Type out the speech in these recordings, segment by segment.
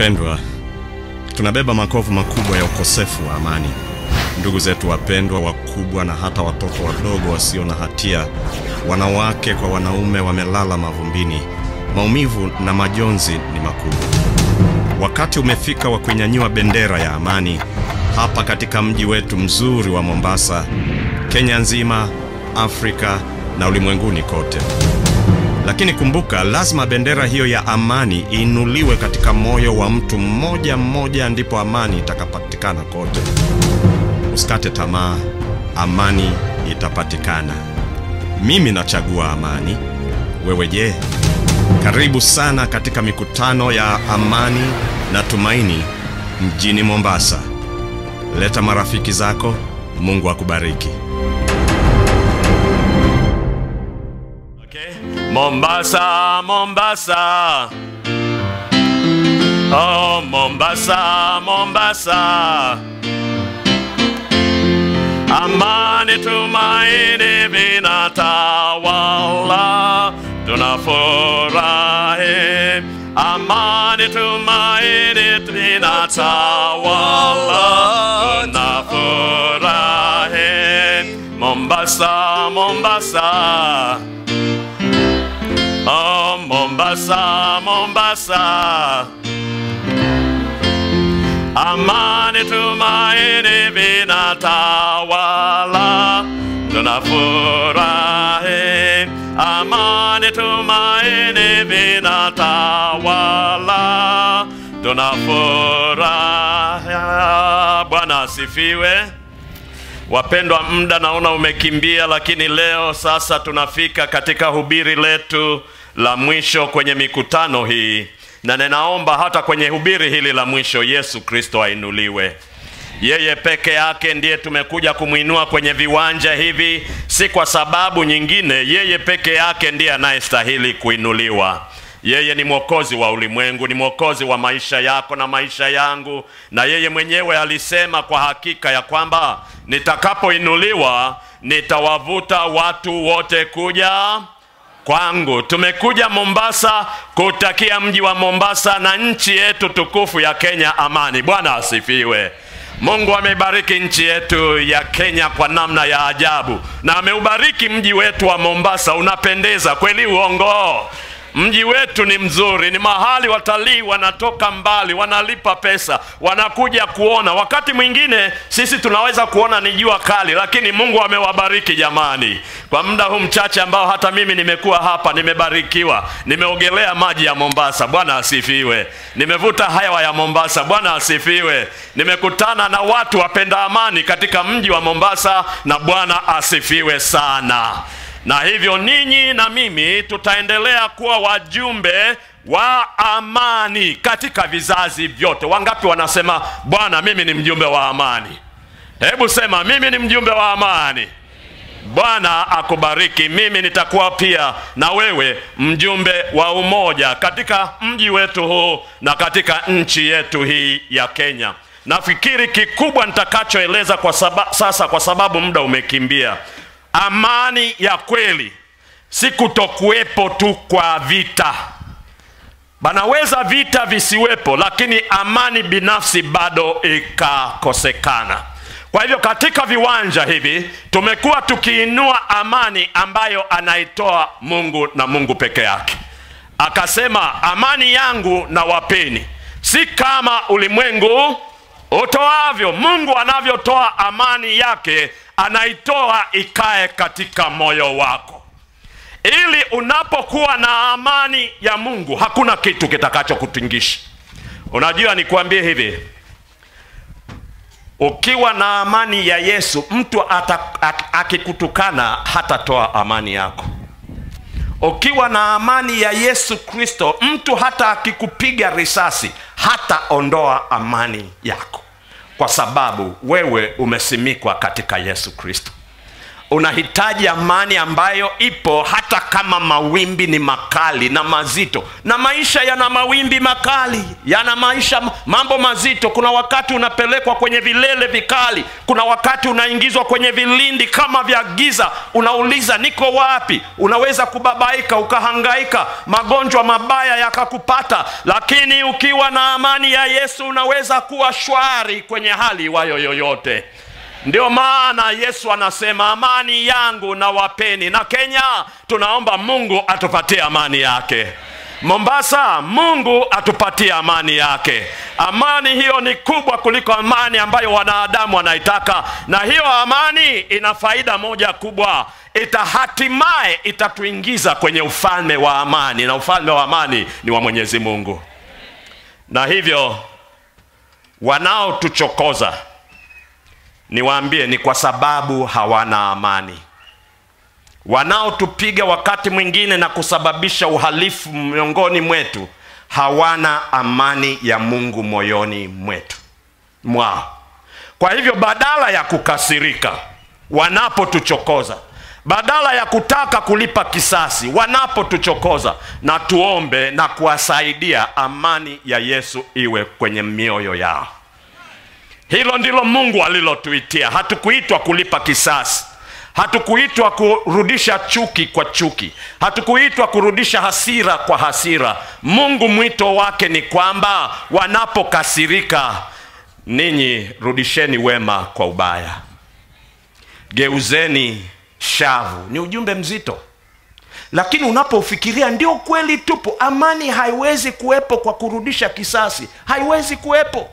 Wapendwa, tunabeba makovu makubwa ya ukosefu wa amani. Ndugu zetu wapendwa, wakubwa na hata watoto wadogo wasio na hatia, wanawake kwa wanaume, wamelala mavumbini. Maumivu na majonzi ni makubwa. Wakati umefika wa kuinyanyua bendera ya amani hapa katika mji wetu mzuri wa Mombasa, Kenya nzima, Afrika na ulimwenguni kote. Lakini kumbuka, lazima bendera hiyo ya amani inuliwe katika moyo wa mtu mmoja mmoja, ndipo amani itakapatikana kote. Usikate tamaa, amani itapatikana. Mimi nachagua amani. Wewe je? Karibu sana katika mikutano ya amani na tumaini mjini Mombasa. Leta marafiki zako. Mungu akubariki. Mombasa, Mombasa. Oh, Mombasa, Mombasa. Amani, tumaini vinatawala, tunafurahi. Amani, tumaini vinatawala, tunafurahi. Mombasa, Mombasa. Oh, Mombasa, Mombasa. Amani, tumaini vinatawala, tunafurahi. Amani, tumaini vinatawala, tunafurahi. Bwana asifiwe. Wapendwa, muda naona umekimbia, lakini leo sasa tunafika katika hubiri letu la mwisho kwenye mikutano hii, na ninaomba hata kwenye hubiri hili la mwisho Yesu Kristo ainuliwe. Yeye peke yake ndiye tumekuja kumwinua kwenye viwanja hivi, si kwa sababu nyingine. Yeye peke yake ndiye anayestahili kuinuliwa. Yeye ni mwokozi wa ulimwengu, ni mwokozi wa maisha yako na maisha yangu, na yeye mwenyewe alisema kwa hakika ya kwamba nitakapoinuliwa nitawavuta watu wote kuja kwangu. Tumekuja Mombasa kutakia mji wa Mombasa na nchi yetu tukufu ya Kenya amani. Bwana asifiwe. Mungu ameibariki nchi yetu ya Kenya kwa namna ya ajabu, na ameubariki mji wetu wa Mombasa. Unapendeza kweli, uongo? Mji wetu ni mzuri, ni mahali watalii wanatoka mbali, wanalipa pesa, wanakuja kuona. Wakati mwingine sisi tunaweza kuona ni jua kali, lakini Mungu amewabariki jamani. Kwa muda huu mchache ambao hata mimi nimekuwa hapa, nimebarikiwa, nimeogelea maji ya Mombasa. Bwana asifiwe. Nimevuta hewa ya Mombasa. Bwana asifiwe. Nimekutana na watu wapenda amani katika mji wa Mombasa, na Bwana asifiwe sana na hivyo ninyi na mimi tutaendelea kuwa wajumbe wa amani katika vizazi vyote. Wangapi wanasema Bwana, mimi ni mjumbe wa amani? Hebu sema mimi ni mjumbe wa amani. Bwana akubariki. Mimi nitakuwa pia na wewe mjumbe wa umoja katika mji wetu huu na katika nchi yetu hii ya Kenya. Nafikiri kikubwa nitakachoeleza kwa saba, sasa kwa sababu muda umekimbia Amani ya kweli si kutokuwepo tu kwa vita. Banaweza vita visiwepo, lakini amani binafsi bado ikakosekana. Kwa hivyo katika viwanja hivi tumekuwa tukiinua amani ambayo anaitoa Mungu na Mungu peke yake. Akasema, amani yangu na wapeni, si kama ulimwengu utoavyo. Mungu anavyotoa amani yake anaitoa ikae katika moyo wako, ili unapokuwa na amani ya Mungu hakuna kitu kitakachokutingisha. Unajua, nikuambie hivi, ukiwa na amani ya Yesu, mtu akikutukana hatatoa amani yako. Ukiwa na amani ya Yesu Kristo, mtu hata akikupiga risasi hataondoa amani yako kwa sababu wewe umesimikwa katika Yesu Kristo. Unahitaji amani ambayo ipo hata kama mawimbi ni makali na mazito. Na maisha yana mawimbi makali yana maisha mambo mazito. Kuna wakati unapelekwa kwenye vilele vikali kuna wakati unaingizwa kwenye vilindi kama vya giza. Unauliza niko wapi? Unaweza kubabaika ukahangaika magonjwa mabaya yakakupata. Lakini ukiwa na amani ya yesu unaweza kuwa shwari kwenye hali iwayo yoyote ndio maana yesu anasema amani yangu na wapeni na kenya tunaomba mungu atupatie amani yake. Mombasa mungu atupatie amani yake. Amani hiyo ni kubwa kuliko amani ambayo wanadamu wanaitaka. Na hiyo amani ina faida moja kubwa. Ita hatimaye itatuingiza kwenye ufalme wa amani. Na ufalme wa amani ni wa mwenyezi mungu. Na hivyo wanaotuchokoza niwaambie ni kwa sababu hawana amani. Wanaotupiga wakati mwingine na kusababisha uhalifu miongoni mwetu hawana amani ya mungu moyoni mwetu mwao. Kwa hivyo badala ya kukasirika wanapotuchokoza badala ya kutaka kulipa kisasi wanapotuchokoza na tuombe na kuwasaidia amani ya yesu iwe kwenye mioyo yao hilo ndilo mungu alilotuitia. Hatukuitwa kulipa kisasi. Hatukuitwa kurudisha chuki kwa chuki. Hatukuitwa kurudisha hasira kwa hasira. Mungu mwito wake ni kwamba wanapokasirika ninyi rudisheni wema kwa ubaya. Geuzeni shavu. Ni ujumbe mzito. Lakini unapofikiria ndio kweli tupo. Amani haiwezi kuwepo kwa kurudisha kisasi. Haiwezi kuwepo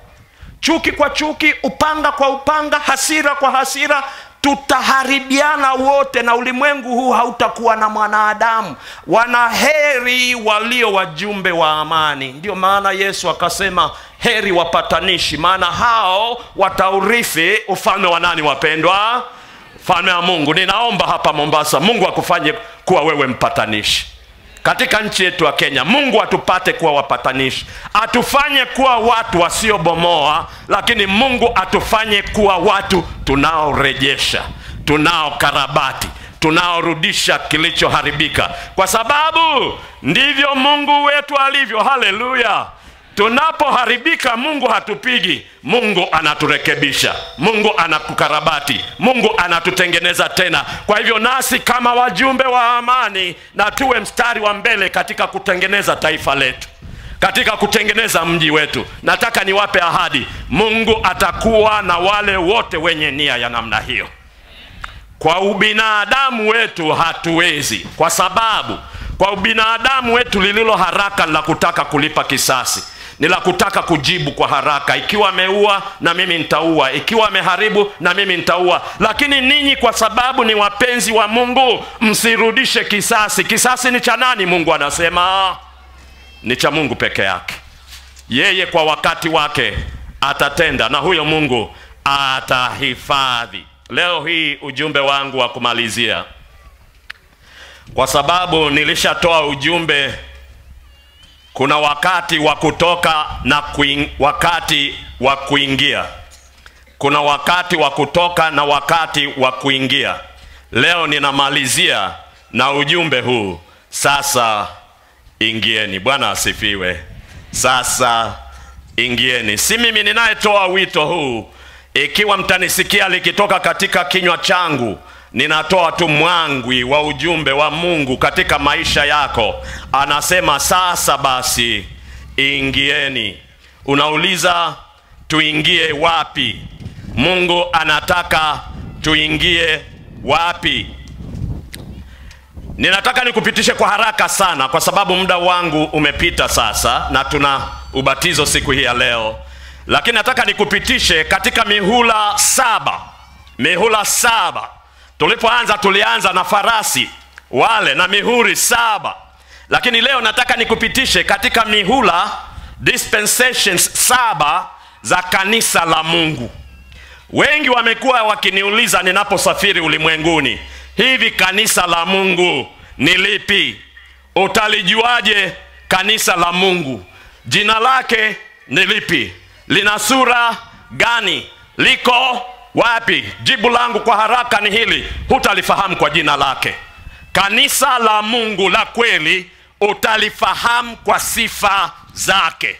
chuki kwa chuki upanga kwa upanga hasira kwa hasira tutaharibiana wote na ulimwengu huu hautakuwa na mwanadamu. Wanaheri walio wajumbe wa amani. Ndio maana yesu akasema heri wapatanishi. Maana hao wataurithi ufalme wa nani wapendwa? Ufalme wa mungu. Ninaomba hapa mombasa mungu akufanye kuwa wewe mpatanishi katika nchi yetu ya kenya. Mungu atupate kuwa wapatanishi. Atufanye kuwa watu wasiobomoa lakini mungu atufanye kuwa watu tunaorejesha tunaokarabati tunaorudisha kilichoharibika. Kwa sababu ndivyo mungu wetu alivyo. Haleluya tunapoharibika mungu hatupigi. Mungu anaturekebisha. Mungu anakukarabati. Mungu anatutengeneza tena. Kwa hivyo nasi kama wajumbe wa amani na tuwe mstari wa mbele katika kutengeneza taifa letu katika kutengeneza mji wetu. Nataka niwape ahadi. Mungu atakuwa na wale wote wenye nia ya namna hiyo. Kwa ubinadamu wetu hatuwezi kwa sababu kwa ubinadamu wetu lililo haraka la kutaka kulipa kisasi ni la kutaka kujibu kwa haraka. Ikiwa ameua na mimi nitaua. Ikiwa ameharibu na mimi nitaua. Lakini ninyi kwa sababu ni wapenzi wa mungu msirudishe kisasi. Kisasi ni cha nani? Mungu anasema ni cha mungu peke yake. Yeye kwa wakati wake atatenda na huyo mungu atahifadhi. Leo hii ujumbe wangu wa kumalizia. Kwa sababu nilishatoa ujumbe kuna wakati wa kutoka na kuing, wakati wa kuingia. Kuna wakati wa kutoka na wakati wa kuingia. Leo ninamalizia na ujumbe huu. Sasa ingieni. Bwana asifiwe. Sasa ingieni. Si mimi ninayetoa wito huu. Ikiwa mtanisikia likitoka katika kinywa changu ninatoa tu mwangwi wa ujumbe wa mungu katika maisha yako. Anasema sasa basi ingieni. Unauliza tuingie wapi? Mungu anataka tuingie wapi? Ninataka nikupitishe kwa haraka sana kwa sababu muda wangu umepita sasa na tuna ubatizo siku hii ya leo. Lakini nataka nikupitishe katika mihula saba. Mihula saba tulipoanza tulianza na farasi wale na mihuri saba. Lakini leo nataka nikupitishe katika mihula dispensations saba za kanisa la mungu. Wengi wamekuwa wakiniuliza ninaposafiri ulimwenguni hivi kanisa la mungu ni lipi? Utalijuaje kanisa la mungu? Jina lake ni lipi? Lina sura gani? Liko wapi? Jibu langu kwa haraka ni hili. Hutalifahamu kwa jina lake. Kanisa la mungu la kweli utalifahamu kwa sifa zake.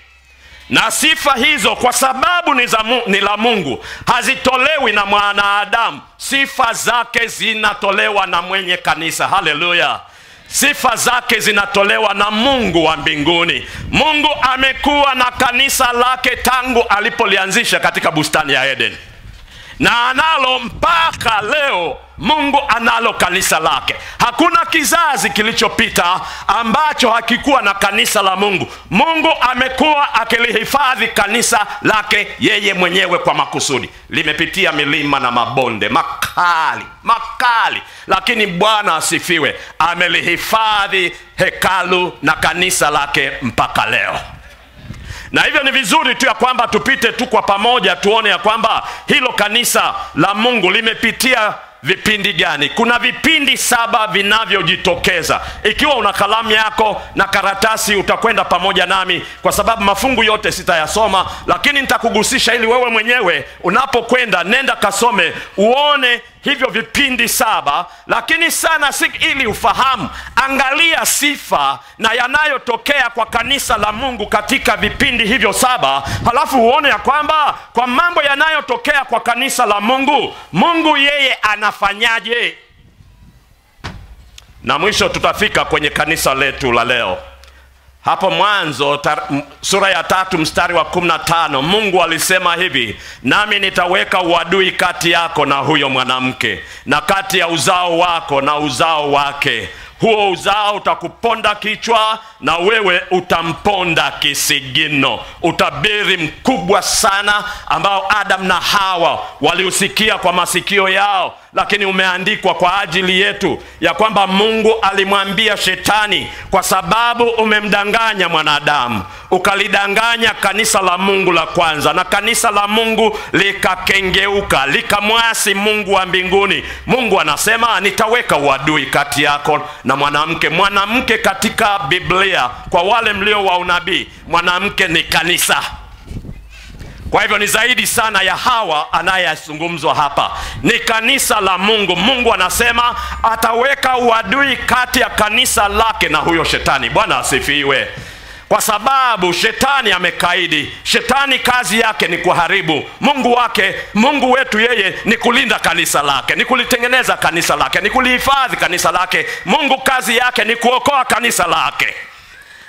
Na sifa hizo kwa sababu ni, za, ni la mungu hazitolewi na mwanadamu. Sifa zake zinatolewa na mwenye kanisa. Haleluya! Sifa zake zinatolewa na mungu wa mbinguni. Mungu amekuwa na kanisa lake tangu alipolianzisha katika bustani ya eden na analo mpaka leo mungu analo kanisa lake. Hakuna kizazi kilichopita ambacho hakikuwa na kanisa la mungu. Mungu amekuwa akilihifadhi kanisa lake yeye mwenyewe kwa makusudi. Limepitia milima na mabonde makali makali. Lakini bwana asifiwe amelihifadhi hekalu na kanisa lake mpaka leo na hivyo ni vizuri tu ya kwamba tupite tu kwa pamoja tuone ya kwamba hilo kanisa la mungu limepitia vipindi gani. Kuna vipindi saba vinavyojitokeza. Ikiwa una kalamu yako na karatasi utakwenda pamoja nami kwa sababu mafungu yote sitayasoma lakini nitakugusisha ili wewe mwenyewe unapokwenda nenda kasome uone hivyo vipindi saba lakini sana si ili ufahamu. Angalia sifa na yanayotokea kwa kanisa la mungu katika vipindi hivyo saba halafu uone ya kwamba kwa mambo yanayotokea kwa kanisa la mungu mungu yeye anafanyaje? Na mwisho tutafika kwenye kanisa letu la leo hapo mwanzo sura ya tatu mstari wa kumi na tano mungu alisema hivi nami nitaweka uadui kati yako na huyo mwanamke na kati ya uzao wako na uzao wake. Huo uzao utakuponda kichwa na wewe utamponda kisigino. Utabiri mkubwa sana ambao adam na hawa waliusikia kwa masikio yao lakini umeandikwa kwa ajili yetu ya kwamba mungu alimwambia shetani kwa sababu umemdanganya mwanadamu ukalidanganya kanisa la mungu la kwanza na kanisa la mungu likakengeuka likamwasi mungu wa mbinguni. Mungu anasema nitaweka uadui kati yako na mwanamke. Mwanamke katika biblia kwa wale mlio wa unabii mwanamke ni kanisa kwa hivyo ni zaidi sana ya hawa anayezungumzwa hapa. Ni kanisa la mungu. Mungu anasema ataweka uadui kati ya kanisa lake na huyo shetani. Bwana asifiwe. Kwa sababu shetani amekaidi shetani kazi yake ni kuharibu. Mungu wake mungu wetu yeye ni kulinda kanisa lake ni kulitengeneza kanisa lake ni kulihifadhi kanisa lake. Mungu kazi yake ni kuokoa kanisa lake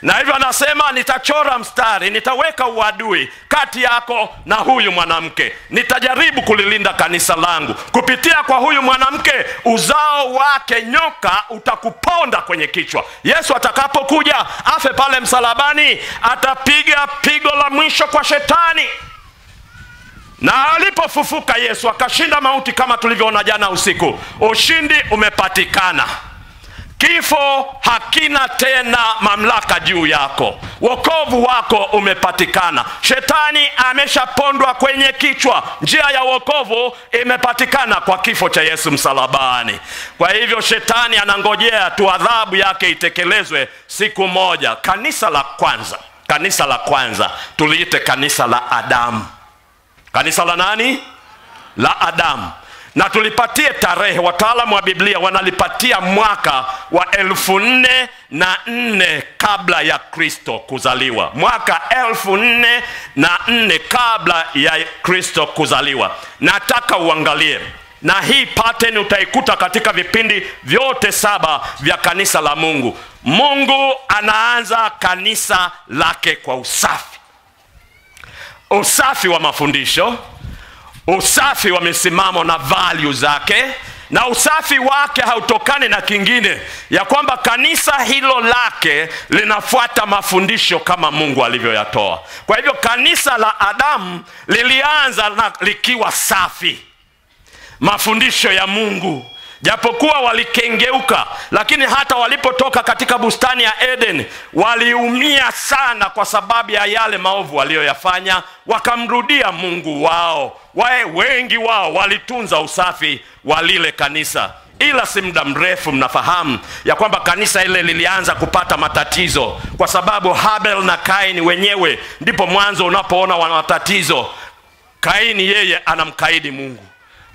na hivyo anasema nitachora mstari nitaweka uadui kati yako na huyu mwanamke. Nitajaribu kulilinda kanisa langu. Kupitia kwa huyu mwanamke uzao wake nyoka utakuponda kwenye kichwa. Yesu atakapokuja afe pale msalabani atapiga pigo la mwisho kwa shetani. Na alipofufuka yesu akashinda mauti kama tulivyoona jana usiku. Ushindi umepatikana kifo hakina tena mamlaka juu yako. Wokovu wako umepatikana. Shetani ameshapondwa kwenye kichwa. Njia ya wokovu imepatikana kwa kifo cha yesu msalabani. Kwa hivyo shetani anangojea tu adhabu yake itekelezwe siku moja. Kanisa la kwanza. Kanisa la kwanza. Tuliite kanisa la adamu. Kanisa la nani? La adamu na tulipatie tarehe wataalamu wa biblia wanalipatia mwaka wa elfu nne na nne kabla ya kristo kuzaliwa. Mwaka elfu nne na nne kabla ya kristo kuzaliwa. Nataka uangalie. Na hii pattern utaikuta katika vipindi vyote saba vya kanisa la mungu. Mungu anaanza kanisa lake kwa usafi. Usafi wa mafundisho usafi wa misimamo na value zake na usafi wake hautokani na kingine ya kwamba kanisa hilo lake linafuata mafundisho kama mungu alivyoyatoa. Kwa hivyo kanisa la adamu lilianza na likiwa safi. Mafundisho ya mungu japokuwa walikengeuka lakini hata walipotoka katika bustani ya eden waliumia sana kwa sababu ya yale maovu waliyoyafanya wakamrudia mungu wao. Wae wengi wao walitunza usafi wa lile kanisa. Ila si muda mrefu mnafahamu ya kwamba kanisa ile lilianza kupata matatizo kwa sababu habel na kaini wenyewe ndipo mwanzo unapoona wana matatizo kaini yeye anamkaidi mungu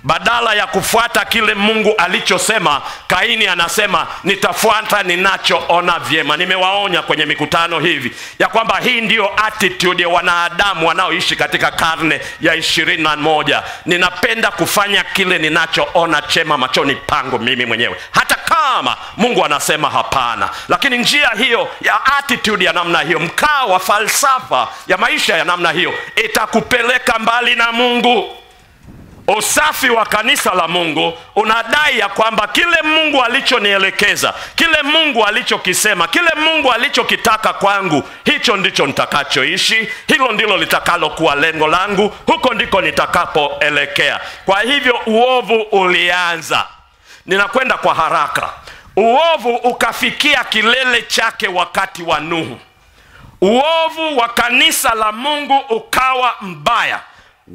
badala ya kufuata kile mungu alichosema kaini anasema nitafuata ninachoona vyema. Nimewaonya kwenye mikutano hivi ya kwamba hii ndiyo attitude ya wanadamu wanaoishi katika karne ya ishirini na moja. Ninapenda kufanya kile ninachoona chema machoni pangu mimi mwenyewe. Hata kama mungu anasema hapana. Lakini njia hiyo ya attitude ya namna hiyo mkaa wa falsafa ya maisha ya namna hiyo itakupeleka mbali na mungu usafi wa kanisa la mungu unadai ya kwamba kile mungu alichonielekeza kile mungu alichokisema kile mungu alichokitaka kwangu hicho ndicho nitakachoishi hilo ndilo litakalokuwa lengo langu huko ndiko nitakapoelekea. Kwa hivyo uovu ulianza. Ninakwenda kwa haraka. Uovu ukafikia kilele chake wakati wa nuhu. Uovu wa kanisa la mungu ukawa mbaya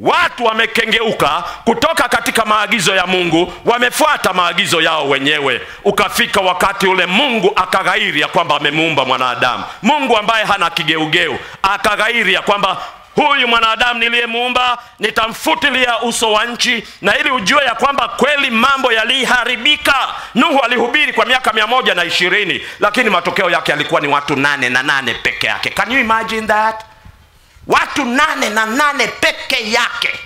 watu wamekengeuka kutoka katika maagizo ya mungu wamefuata maagizo yao wenyewe. Ukafika wakati ule mungu akaghairi ya kwamba amemuumba mwanadamu. Mungu ambaye hana kigeugeu akaghairi ya kwamba huyu mwanadamu niliyemuumba nitamfutilia uso wa nchi na ili ujue ya kwamba kweli mambo yaliharibika. Nuhu alihubiri kwa miaka mia moja na ishirini lakini matokeo yake yalikuwa ni watu nane na nane peke yake. Can you imagine that watu nane na nane peke yake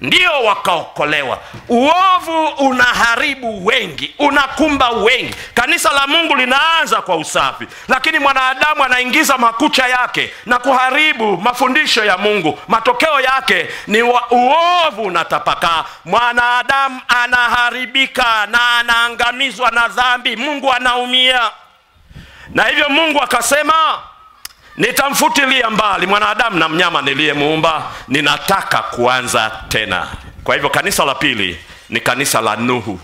ndio wakaokolewa. Uovu unaharibu wengi unakumba wengi. Kanisa la mungu linaanza kwa usafi lakini mwanadamu anaingiza makucha yake na kuharibu mafundisho ya mungu. Matokeo yake ni uovu unatapakaa. Mwanadamu anaharibika na anaangamizwa na dhambi. Mungu anaumia. Na hivyo mungu akasema nitamfutilia mbali mwanadamu na mnyama niliyemuumba. Ninataka kuanza tena. Kwa hivyo kanisa la pili ni kanisa la nuhu.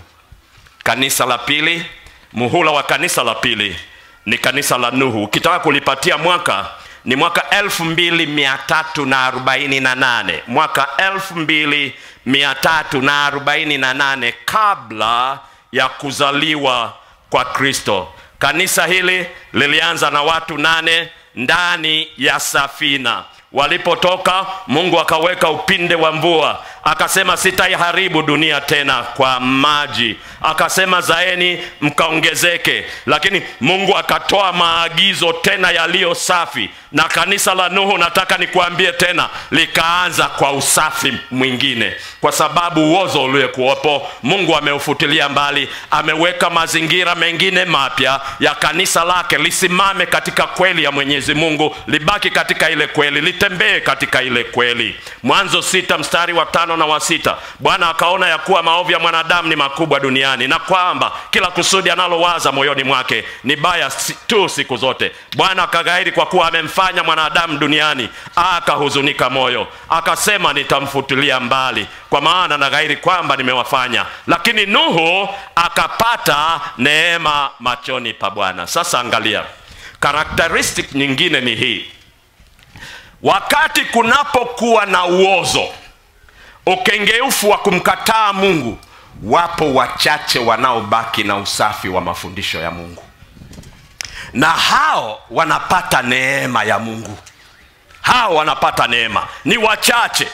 Kanisa la pili muhula wa kanisa la pili ni kanisa la nuhu. Ukitaka kulipatia mwaka ni mwaka elfu mbili mia tatu na arobaini na nane. Mwaka elfu mbili mia tatu na arobaini na nane kabla ya kuzaliwa kwa kristo. Kanisa hili lilianza na watu nane ndani ya safina walipotoka mungu akaweka upinde wa mvua. Akasema sitaiharibu dunia tena kwa maji. Akasema zaeni mkaongezeke. Lakini mungu akatoa maagizo tena yaliyo safi. Na kanisa la nuhu nataka nikuambie tena likaanza kwa usafi mwingine. Kwa sababu uozo uliokuwepo mungu ameufutilia mbali. Ameweka mazingira mengine mapya ya kanisa lake lisimame katika kweli ya mwenyezi mungu libaki katika ile kweli litembee katika ile kweli. Mwanzo sita mstari wa tano na wa sita. Bwana akaona ya kuwa maovu ya mwanadamu ni makubwa duniani na kwamba kila kusudi analowaza moyoni mwake ni baya tu siku zote. Bwana akaghairi kwa kuwa amemfanya mwanadamu duniani akahuzunika moyo akasema nitamfutilia mbali kwa maana na ghairi kwamba nimewafanya. Lakini nuhu akapata neema machoni pa bwana. Sasa angalia karakteristik nyingine ni hii wakati kunapokuwa na uozo ukengeufu wa kumkataa mungu wapo wachache wanaobaki na usafi wa mafundisho ya mungu. Na hao wanapata neema ya mungu. Hao wanapata neema. Ni wachache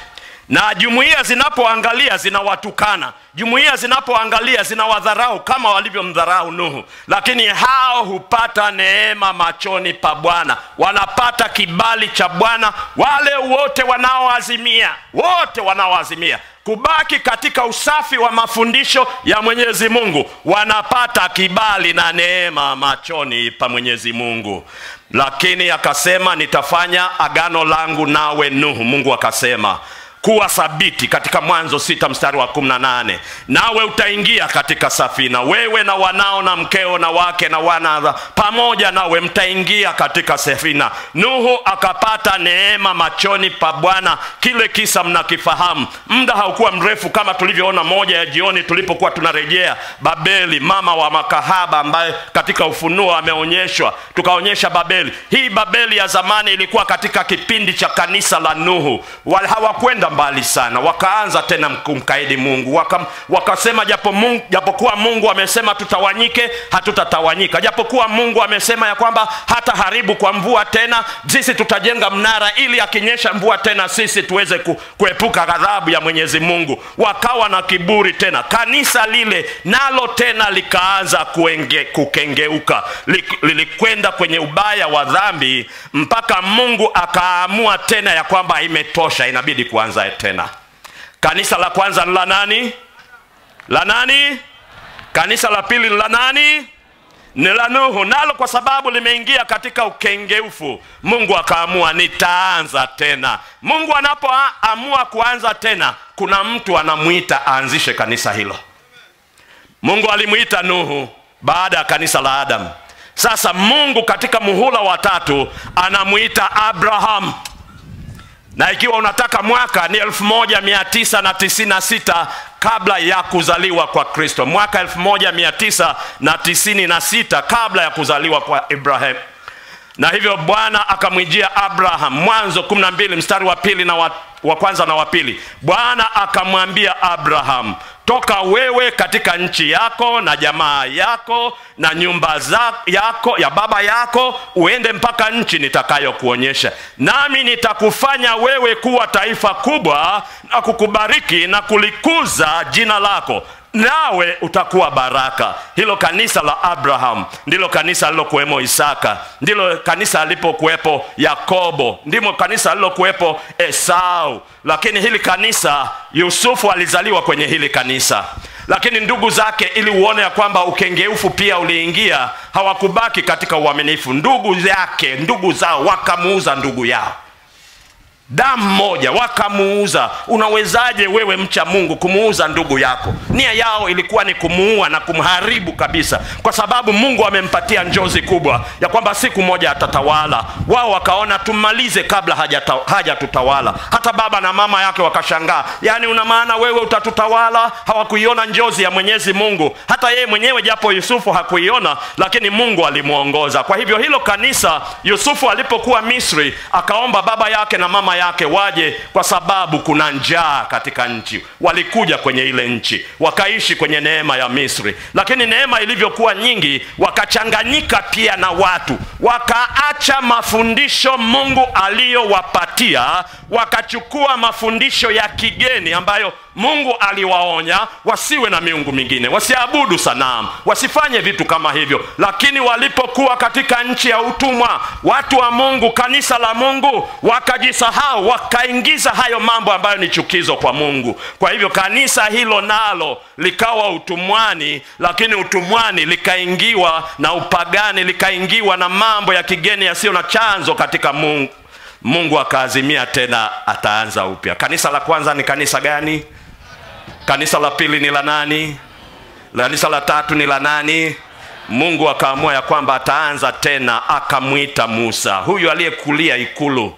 na jumuiya zinapoangalia zinawatukana jumuiya zinapoangalia zinawadharau kama walivyomdharau nuhu. Lakini hao hupata neema machoni pa bwana. Wanapata kibali cha bwana wale wote wanaoazimia wote wanaoazimia. Kubaki katika usafi wa mafundisho ya mwenyezi mungu. Wanapata kibali na neema machoni pa mwenyezi mungu. Lakini akasema nitafanya agano langu nawe nuhu. Mungu akasema kuwa thabiti katika mwanzo sita mstari wa kumi na nane. Nawe utaingia katika safina wewe na wanao na mkeo na wake na wana pamoja nawe mtaingia katika safina. Nuhu akapata neema machoni pa bwana kile kisa mnakifahamu. Muda haukuwa mrefu kama tulivyoona moja ya jioni tulipokuwa tunarejea babeli mama wa makahaba ambaye katika ufunuo ameonyeshwa. Tukaonyesha babeli. Hii babeli ya zamani ilikuwa katika kipindi cha kanisa la nuhu. Hawakwenda mbali sana. Wakaanza tena kumkaidi mungu. Waka, wakasema japo mungu, japokuwa mungu amesema tutawanyike hatutatawanyika. Japokuwa mungu amesema ya kwamba hata haribu kwa mvua tena sisi tutajenga mnara ili akinyesha mvua tena sisi tuweze ku, kuepuka ghadhabu ya mwenyezi mungu. Wakawa na kiburi tena. Kanisa lile nalo tena likaanza kuenge, kukengeuka. Lilikwenda kwenye ubaya wa dhambi mpaka mungu akaamua tena ya kwamba imetosha inabidi kuanza tena. Kanisa la kwanza ni la nani? La nani? Kanisa la pili ni la nani? Ni la nuhu. Nalo kwa sababu limeingia katika ukengeufu mungu akaamua nitaanza tena. Mungu anapoamua kuanza tena kuna mtu anamwita aanzishe kanisa hilo. Mungu alimwita nuhu baada ya kanisa la adamu. Sasa mungu katika muhula wa tatu anamwita abraham na ikiwa unataka mwaka ni 1996 kabla ya kuzaliwa kwa kristo. Mwaka 1996 kabla ya kuzaliwa kwa ibrahim. Na hivyo bwana akamwijia abraham. Mwanzo 12 mstari wa pili na wa, wa kwanza na wa pili. Bwana akamwambia abraham toka wewe katika nchi yako na jamaa yako na nyumba za, yako ya baba yako uende mpaka nchi nitakayokuonyesha. Nami nitakufanya wewe kuwa taifa kubwa na kukubariki na kulikuza jina lako nawe utakuwa baraka. Hilo kanisa la abraham ndilo kanisa alilokuwemo isaka ndilo kanisa alipokuwepo yakobo ndimo kanisa alilokuwepo esau. Lakini hili kanisa yusufu alizaliwa kwenye hili kanisa. Lakini ndugu zake ili uone ya kwamba ukengeufu pia uliingia hawakubaki katika uaminifu. Ndugu yake ndugu zao wakamuuza ndugu yao damu moja wakamuuza. Unawezaje wewe mcha mungu kumuuza ndugu yako? Nia yao ilikuwa ni kumuua na kumharibu kabisa kwa sababu mungu amempatia njozi kubwa ya kwamba siku moja atatawala. Wao wakaona tumalize kabla hajata- hajatutawala. Hata baba na mama yake wakashangaa. Yaani una maana wewe utatutawala? Hawakuiona njozi ya mwenyezi mungu. Hata yeye mwenyewe japo yusufu hakuiona lakini mungu alimwongoza. Kwa hivyo hilo kanisa yusufu alipokuwa misri akaomba baba yake na mama yake waje kwa sababu kuna njaa katika nchi. Walikuja kwenye ile nchi wakaishi kwenye neema ya misri. Lakini neema ilivyokuwa nyingi wakachanganyika pia na watu. Wakaacha mafundisho mungu aliyowapatia wakachukua mafundisho ya kigeni ambayo mungu aliwaonya wasiwe na miungu mingine wasiabudu sanamu wasifanye vitu kama hivyo. Lakini walipokuwa katika nchi ya utumwa watu wa mungu kanisa la mungu wakajisahau wakaingiza hayo mambo ambayo ni chukizo kwa mungu. Kwa hivyo kanisa hilo nalo likawa utumwani lakini utumwani likaingiwa na upagani likaingiwa na mambo ya kigeni yasiyo na chanzo katika mungu. Mungu akaazimia tena ataanza upya. Kanisa la kwanza ni kanisa gani kanisa la pili ni la nani? Kanisa la tatu ni la nani? Mungu akaamua ya kwamba ataanza tena akamwita musa. Huyu aliyekulia ikulu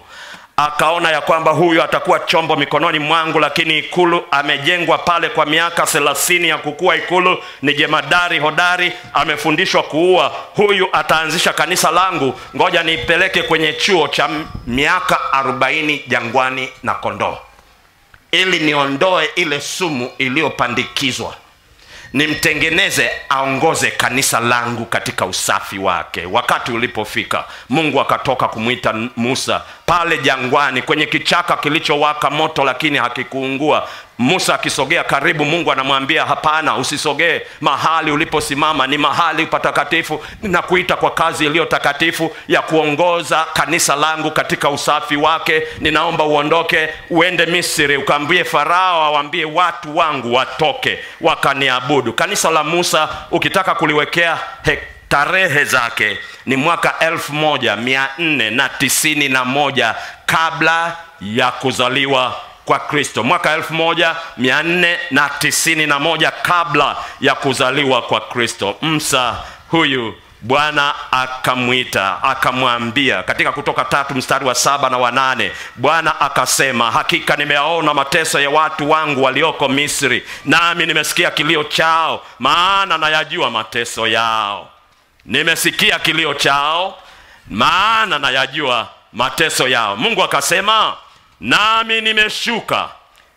akaona ya kwamba huyu atakuwa chombo mikononi mwangu lakini ikulu amejengwa pale kwa miaka thelathini ya kukua ikulu. Ni jemadari hodari amefundishwa kuua. Huyu ataanzisha kanisa langu. Ngoja niipeleke kwenye chuo cha miaka arobaini jangwani na kondoo ili niondoe ile sumu iliyopandikizwa. Nimtengeneze aongoze kanisa langu katika usafi wake. Wakati ulipofika mungu akatoka kumwita musa pale jangwani kwenye kichaka kilichowaka moto lakini hakikuungua. Musa akisogea karibu mungu anamwambia hapana usisogee mahali uliposimama. Ni mahali patakatifu ninakuita kwa kazi iliyo takatifu ya kuongoza kanisa langu katika usafi wake. Ninaomba uondoke uende misri ukaambie farao awaambie watu wangu watoke wakaniabudu. Kanisa la musa ukitaka kuliwekea he, tarehe zake ni mwaka 1491 kabla ya kuzaliwa kwa kristo. Mwaka 1491 kabla ya kuzaliwa kwa kristo. Msa huyu bwana akamwita akamwambia katika kutoka tatu mstari wa saba na wanane bwana akasema hakika nimeaona mateso ya watu wangu walioko misri nami nimesikia kilio chao maana nayajua mateso yao nimesikia kilio chao maana nayajua mateso yao mungu akasema nami nimeshuka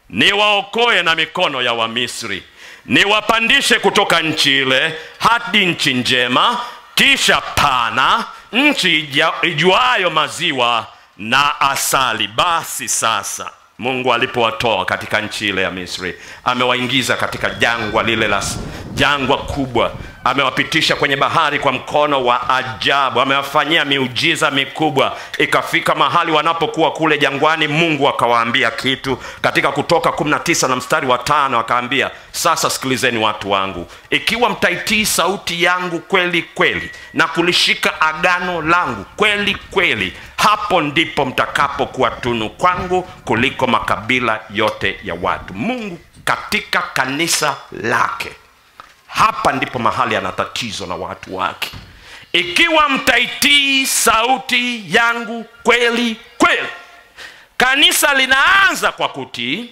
niwaokoe na mikono ya Wamisri, niwapandishe kutoka nchi ile hadi nchi njema, kisha pana, nchi ijuayo maziwa na asali. Basi sasa Mungu alipowatoa katika nchi ile ya Misri, amewaingiza katika jangwa lile la jangwa kubwa, amewapitisha kwenye bahari kwa mkono wa ajabu, amewafanyia miujiza mikubwa. Ikafika mahali wanapokuwa kule jangwani, Mungu akawaambia kitu katika Kutoka 19 na mstari wa tano, akaambia sasa, sikilizeni watu wangu, ikiwa mtaitii sauti yangu kweli kweli na kulishika agano langu kweli kweli, hapo ndipo mtakapokuwa tunu kwangu kuliko makabila yote ya watu. Mungu katika kanisa lake hapa ndipo mahali ana tatizo na watu wake. Ikiwa mtaitii sauti yangu kweli kweli, kanisa linaanza kwa kutii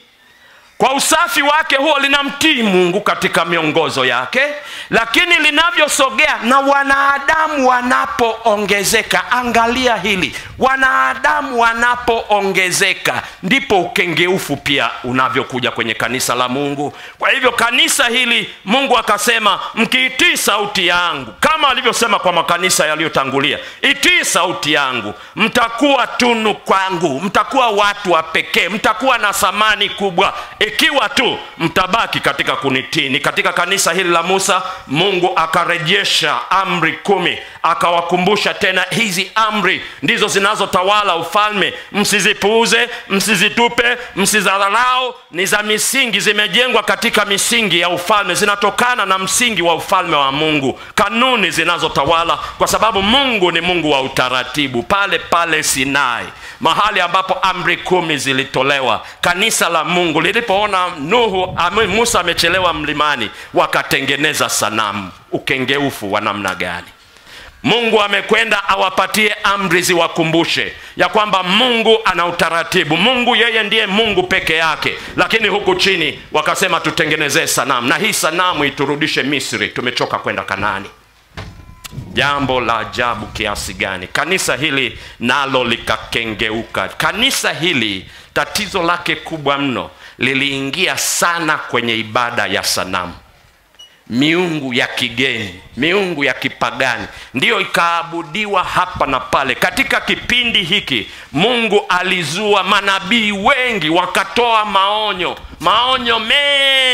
kwa usafi wake huo linamtii Mungu katika miongozo yake, lakini linavyosogea na wanadamu wanapoongezeka, angalia hili, wanadamu wanapoongezeka ndipo ukengeufu pia unavyokuja kwenye kanisa la Mungu. Kwa hivyo kanisa hili Mungu akasema, mkiitii sauti yangu, kama alivyosema kwa makanisa yaliyotangulia, itii sauti yangu, mtakuwa tunu kwangu, mtakuwa watu wa pekee, mtakuwa na thamani kubwa ikiwa tu mtabaki katika kunitini Ni katika kanisa hili la Musa, Mungu akarejesha amri kumi, akawakumbusha tena, hizi amri ndizo zinazotawala ufalme. Msizipuuze, msizitupe, msizadharau. Ni za misingi, zimejengwa katika misingi ya ufalme, zinatokana na msingi wa ufalme wa Mungu, kanuni zinazotawala, kwa sababu Mungu ni Mungu wa utaratibu. Pale pale Sinai, mahali ambapo amri kumi zilitolewa, kanisa la Mungu lilipoona Nuhu Musa amechelewa mlimani, wakatengeneza sanamu. Ukengeufu wa namna gani! Mungu amekwenda awapatie amri ziwakumbushe ya kwamba Mungu ana utaratibu. Mungu yeye ndiye Mungu peke yake, lakini huku chini wakasema tutengenezee sanamu, na hii sanamu iturudishe Misri. Tumechoka kwenda Kanaani. Jambo la ajabu kiasi gani! Kanisa hili nalo likakengeuka. Kanisa hili tatizo lake kubwa mno, liliingia sana kwenye ibada ya sanamu miungu ya kigeni, miungu ya kipagani ndiyo ikaabudiwa hapa na pale. Katika kipindi hiki Mungu alizua manabii wengi, wakatoa maonyo, maonyo mengi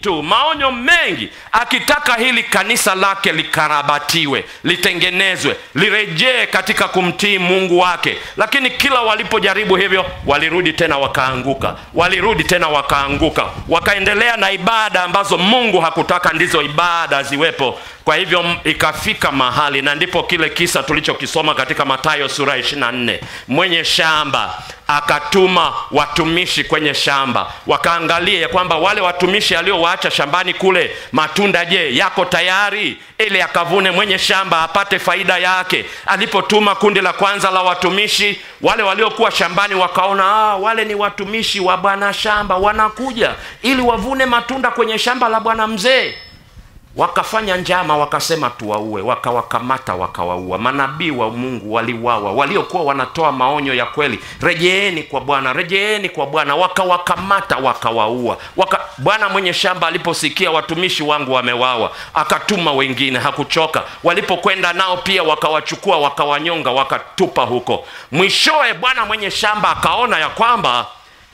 tu, maonyo mengi, akitaka hili kanisa lake likarabatiwe, litengenezwe, lirejee katika kumtii Mungu wake. Lakini kila walipojaribu hivyo, walirudi tena wakaanguka, walirudi tena wakaanguka, wakaendelea na ibada ambazo Mungu hakutaka ndizo ibada ziwepo. Kwa hivyo ikafika mahali, na ndipo kile kisa tulichokisoma katika Mathayo sura 24, mwenye shamba akatuma watumishi kwenye shamba wakaangalie ya kwamba wale watumishi aliowaacha shambani kule, matunda je, yako tayari? Ili akavune mwenye shamba apate faida yake. Alipotuma kundi la kwanza la watumishi, wale waliokuwa shambani wakaona, ah, wale ni watumishi wa bwana shamba, wanakuja ili wavune matunda kwenye shamba la bwana mzee wakafanya njama, wakasema tuwaue, wakawakamata wakawaua. Manabii wa Mungu waliwawa, waliokuwa wanatoa maonyo ya kweli, rejeeni kwa Bwana, rejeeni kwa Bwana, wakawakamata wakawaua. Waka, Bwana mwenye shamba aliposikia watumishi wangu wamewawa, akatuma wengine, hakuchoka. Walipokwenda nao pia wakawachukua, wakawanyonga, wakatupa huko. Mwishowe Bwana mwenye shamba akaona ya kwamba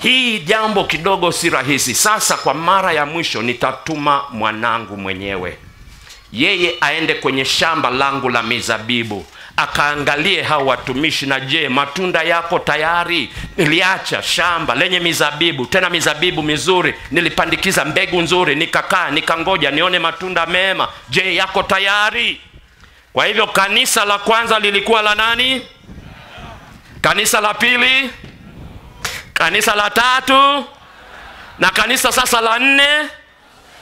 hii jambo kidogo si rahisi. Sasa kwa mara ya mwisho nitatuma mwanangu mwenyewe, yeye aende kwenye shamba langu la mizabibu akaangalie hao watumishi, na je, matunda yako tayari? Niliacha shamba lenye mizabibu, tena mizabibu mizuri, nilipandikiza mbegu nzuri, nikakaa nikangoja nione matunda mema. Je, yako tayari? Kwa hivyo kanisa la kwanza lilikuwa la nani? Kanisa la pili kanisa la tatu na kanisa sasa la nne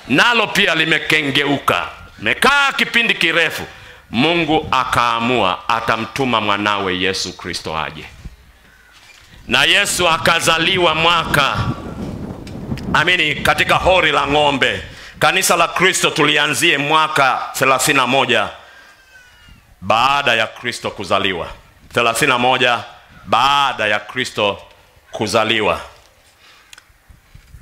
nalo pia limekengeuka, mekaa kipindi kirefu. Mungu akaamua atamtuma mwanawe Yesu Kristo aje, na Yesu akazaliwa mwaka amini, katika hori la ng'ombe. Kanisa la Kristo tulianzie mwaka 31 baada ya Kristo kuzaliwa, 31 baada ya Kristo kuzaliwa.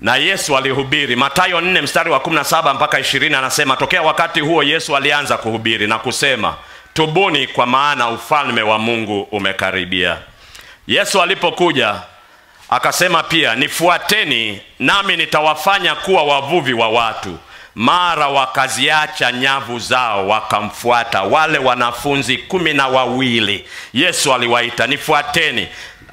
na yesu alihubiri matayo 4 mstari wa 17 mpaka 20 anasema tokea wakati huo yesu alianza kuhubiri na kusema tubuni kwa maana ufalme wa mungu umekaribia yesu alipokuja akasema pia nifuateni nami nitawafanya kuwa wavuvi wa watu. Mara wakaziacha nyavu zao wakamfuata wale wanafunzi kumi na wawili. Yesu aliwaita nifuateni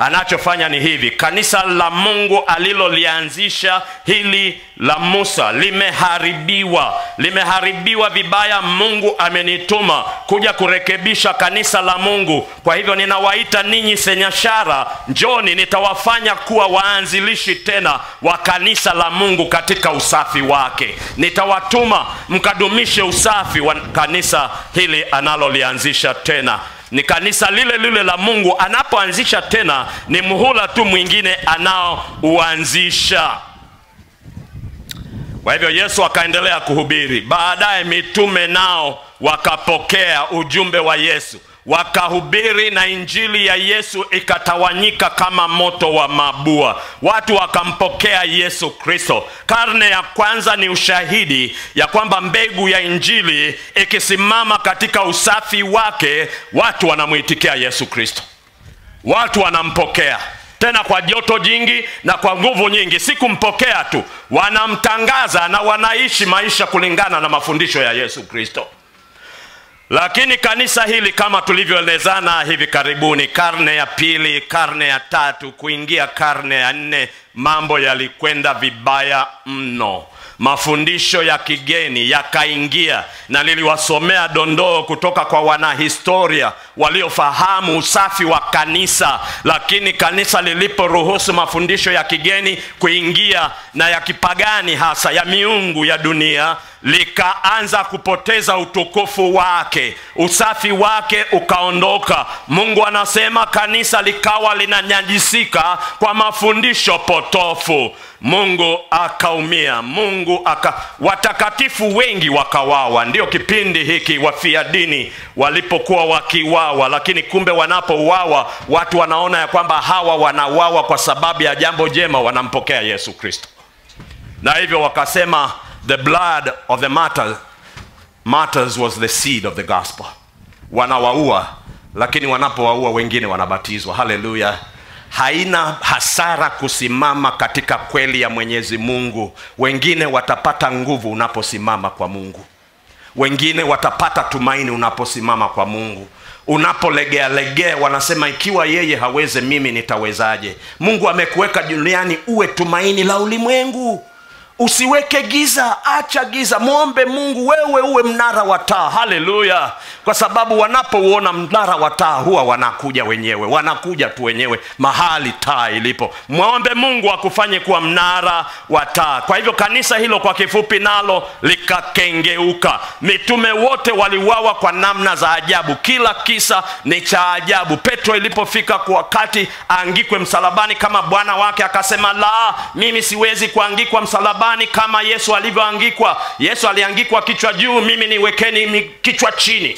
anachofanya ni hivi. Kanisa la mungu alilolianzisha hili la musa limeharibiwa. Limeharibiwa vibaya mungu amenituma kuja kurekebisha kanisa la mungu. Kwa hivyo ninawaita ninyi senyashara njoni nitawafanya kuwa waanzilishi tena wa kanisa la mungu katika usafi wake. Nitawatuma mkadumishe usafi wa kanisa hili analolianzisha tena ni kanisa lile lile la mungu. Anapoanzisha tena ni muhula tu mwingine anaouanzisha kwa hivyo yesu akaendelea kuhubiri. Baadaye mitume nao wakapokea ujumbe wa yesu wakahubiri na injili ya yesu ikatawanyika kama moto wa mabua. Watu wakampokea yesu kristo. Karne ya kwanza ni ushahidi ya kwamba mbegu ya injili ikisimama katika usafi wake watu wanamwitikia yesu kristo. Watu wanampokea. Tena kwa joto jingi na kwa nguvu nyingi si kumpokea tu. Wanamtangaza na wanaishi maisha kulingana na mafundisho ya yesu kristo lakini kanisa hili kama tulivyoelezana hivi karibuni karne ya pili karne ya tatu kuingia karne ya nne mambo yalikwenda vibaya mno mafundisho ya kigeni yakaingia na liliwasomea dondoo kutoka kwa wanahistoria waliofahamu usafi wa kanisa. Lakini kanisa liliporuhusu mafundisho ya kigeni kuingia na ya kipagani hasa ya miungu ya dunia likaanza kupoteza utukufu wake. Usafi wake ukaondoka. Mungu anasema kanisa likawa linanyajisika kwa mafundisho potofu mungu akaumia mungu aka watakatifu wengi wakawawa. Ndio kipindi hiki wafia dini walipokuwa wakiwawa lakini kumbe wanapouawa watu wanaona ya kwamba hawa wanawawa kwa sababu ya jambo jema wanampokea yesu kristo. Na hivyo wakasema the blood of the martyrs, martyrs was the seed of the gospel. Wanawaua lakini wanapowaua wengine wanabatizwa. Haleluya haina hasara kusimama katika kweli ya mwenyezi mungu. Wengine watapata nguvu unaposimama kwa mungu. Wengine watapata tumaini unaposimama kwa mungu. Unapolegealegea wanasema ikiwa yeye haweze mimi nitawezaje? Mungu amekuweka duniani uwe tumaini la ulimwengu usiweke giza acha giza. Mwombe mungu wewe uwe mnara wa taa. Haleluya. Kwa sababu wanapouona mnara wa taa huwa wanakuja wenyewe. Wanakuja tu wenyewe mahali taa ilipo. Mwombe mungu akufanye kuwa mnara wa taa. Kwa hivyo kanisa hilo kwa kifupi nalo likakengeuka. Mitume wote waliwawa kwa namna za ajabu. Kila kisa ni cha ajabu. Petro ilipofika kwa wakati aangikwe msalabani kama bwana wake akasema la mimi siwezi kuangikwa msalabani kama yesu alivyoangikwa. Yesu aliangikwa kichwa juu mimi niwekeni kichwa chini.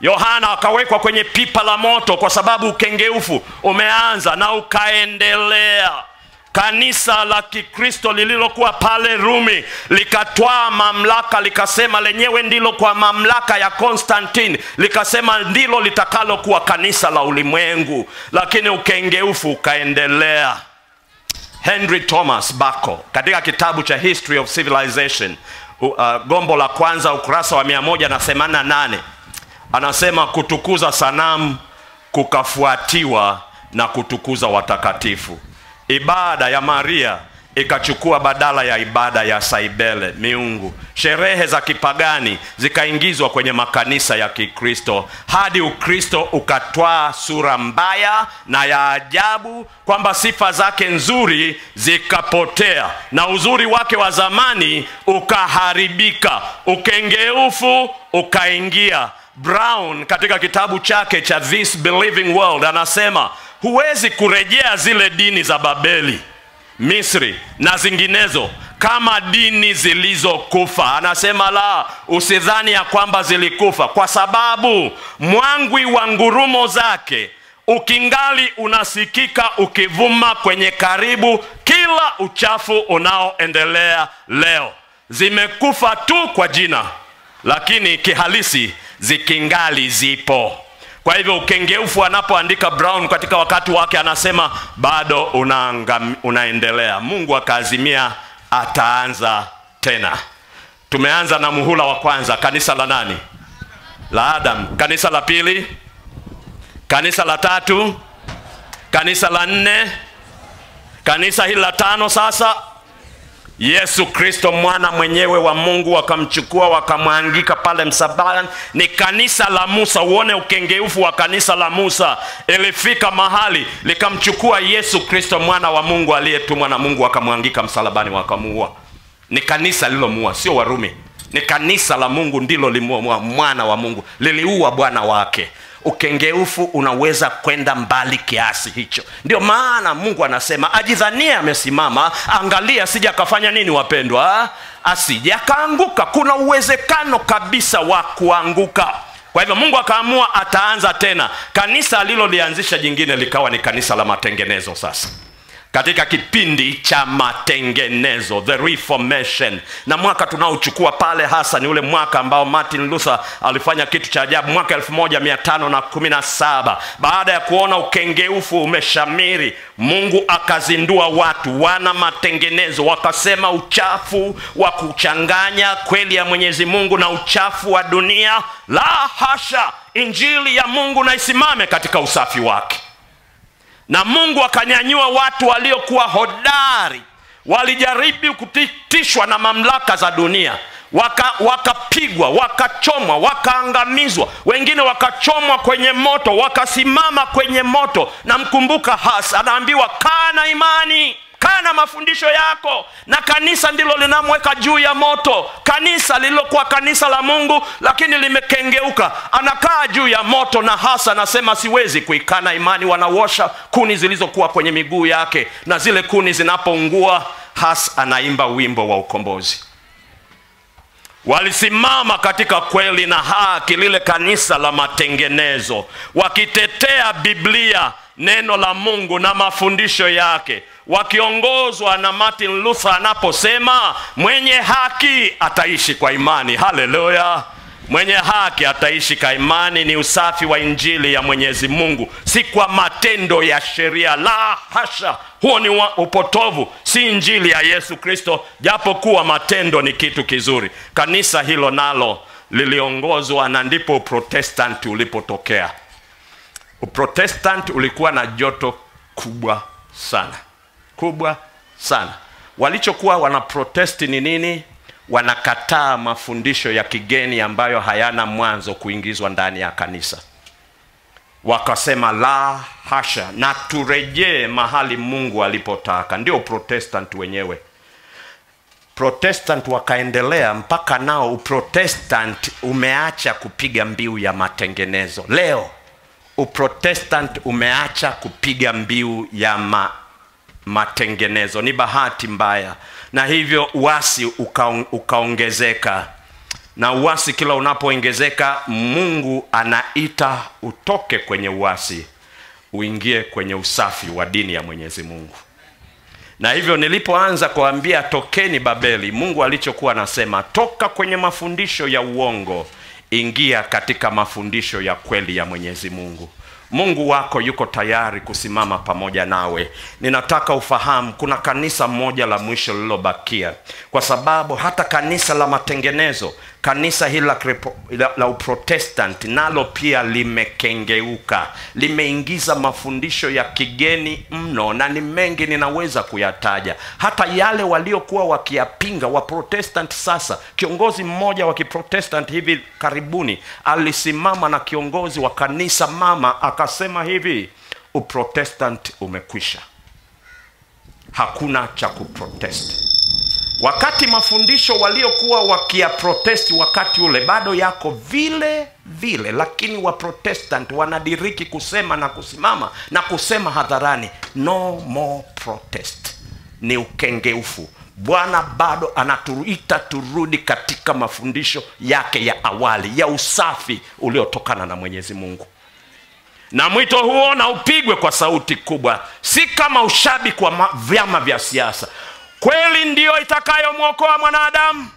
Yohana akawekwa kwenye pipa la moto kwa sababu ukengeufu umeanza na ukaendelea. Kanisa la kikristo lililokuwa pale rumi likatwaa mamlaka likasema lenyewe ndilo kwa mamlaka ya konstantin likasema ndilo litakalokuwa kanisa la ulimwengu. Lakini ukengeufu ukaendelea henry thomas bako katika kitabu cha history of civilization uh, gombo la kwanza ukurasa wa 188 anasema kutukuza sanamu kukafuatiwa na kutukuza watakatifu. Ibada ya maria ikachukua badala ya ibada ya saibele miungu. Sherehe za kipagani zikaingizwa kwenye makanisa ya kikristo. Hadi ukristo ukatwaa sura mbaya na ya ajabu kwamba sifa zake nzuri zikapotea na uzuri wake wa zamani ukaharibika ukengeufu ukaingia. Brown katika kitabu chake cha this believing world anasema huwezi kurejea zile dini za babeli misri na zinginezo kama dini zilizokufa. Anasema la usidhani ya kwamba zilikufa kwa sababu mwangwi wa ngurumo zake ukingali unasikika ukivuma kwenye karibu kila uchafu unaoendelea leo. Zimekufa tu kwa jina lakini kihalisi zikingali zipo kwa hivyo ukengeufu anapoandika brown katika wakati wake anasema bado unaangam, unaendelea. Mungu akaazimia ataanza tena. Tumeanza na muhula wa kwanza. Kanisa la nani? La adam. Kanisa la pili? Kanisa la tatu? Kanisa la nne? Kanisa hili la tano sasa yesu kristo mwana mwenyewe wa mungu wakamchukua wakamwangika pale msabani. Ni kanisa la musa. Uone ukengeufu wa kanisa la musa. Ilifika mahali likamchukua yesu kristo mwana wa mungu aliyetumwa na mungu wakamwangika msalabani wakamuua. Ni kanisa lilomuua sio warumi. Ni kanisa la mungu ndilo limuua mwana wa mungu. Liliua bwana wake ukengeufu unaweza kwenda mbali kiasi hicho. Ndio maana mungu anasema ajidhanie amesimama angalia asija akafanya nini wapendwa. Asija akaanguka. Kuna uwezekano kabisa wa kuanguka. Kwa hivyo mungu akaamua ataanza tena. Kanisa alilolianzisha jingine likawa ni kanisa la matengenezo sasa katika kipindi cha matengenezo the reformation. Na mwaka tunaochukua pale hasa ni ule mwaka ambao martin luther alifanya kitu cha ajabu mwaka 1517 baada ya kuona ukengeufu umeshamiri mungu akazindua watu wana matengenezo wakasema uchafu wa kuchanganya kweli ya mwenyezi mungu na uchafu wa dunia la hasha injili ya mungu na isimame katika usafi wake na mungu akanyanyua watu waliokuwa hodari walijaribu kutitishwa na mamlaka za dunia. Wakapigwa waka wakachomwa wakaangamizwa. Wengine wakachomwa kwenye moto wakasimama kwenye moto. Na mkumbuka hasa anaambiwa kaa na imani kaa na mafundisho yako na kanisa ndilo linamweka juu ya moto. Kanisa lililokuwa kanisa la mungu lakini limekengeuka anakaa juu ya moto na hasa anasema siwezi kuikana imani. Wanawosha kuni zilizokuwa kwenye miguu yake na zile kuni zinapoungua has anaimba wimbo wa ukombozi. Walisimama katika kweli na haki lile kanisa la matengenezo wakitetea biblia neno la mungu na mafundisho yake. Wakiongozwa na martin luther anaposema mwenye haki ataishi kwa imani. Haleluya! Mwenye haki ataishi kwa imani ni usafi wa injili ya mwenyezi mungu. Si kwa matendo ya sheria. La hasha! Huo ni upotovu. Si injili ya yesu kristo japo kuwa matendo ni kitu kizuri. Kanisa hilo nalo liliongozwa na ndipo uprotestanti ulipotokea uprotestanti ulikuwa na joto kubwa sana. Kubwa sana. Walichokuwa wanaprotesti ni nini? Wanakataa mafundisho ya kigeni ambayo hayana mwanzo kuingizwa ndani ya kanisa. Wakasema la hasha na turejee mahali mungu alipotaka. Ndio protestant wenyewe. Protestant wakaendelea mpaka nao uprotestant umeacha kupiga mbiu ya matengenezo. Leo uprotestant umeacha kupiga mbiu ya ma, matengenezo. Ni bahati mbaya. Na hivyo uasi ukaong, ukaongezeka. Na uasi kila unapoongezeka mungu anaita utoke kwenye uasi uingie kwenye usafi wa dini ya mwenyezi mungu. Na hivyo nilipoanza kuambia tokeni babeli mungu alichokuwa anasema toka kwenye mafundisho ya uongo ingia katika mafundisho ya kweli ya mwenyezi mungu. Mungu wako yuko tayari kusimama pamoja nawe. Ninataka ufahamu kuna kanisa moja la mwisho lililobakia. Kwa sababu hata kanisa la matengenezo kanisa hili la, la, la uprotestant nalo pia limekengeuka. Limeingiza mafundisho ya kigeni mno na ni mengi ninaweza kuyataja. Hata yale waliokuwa wakiyapinga waprotestant sasa kiongozi mmoja wa kiprotestant hivi karibuni alisimama na kiongozi wa kanisa mama akasema hivi uprotestant umekwisha. Hakuna cha kuprotest wakati mafundisho waliokuwa wakiyaprotesti wakati ule bado yako vile vile lakini waprotestant wanadiriki kusema na kusimama na kusema hadharani no more protest. Ni ukengeufu. Bwana bado anatuita turudi katika mafundisho yake ya awali ya usafi uliotokana na mwenyezi mungu. Na mwito huo na upigwe kwa sauti kubwa si kama ushabiki wa vyama vya siasa kweli ndiyo itakayomwokoa mwanadamu.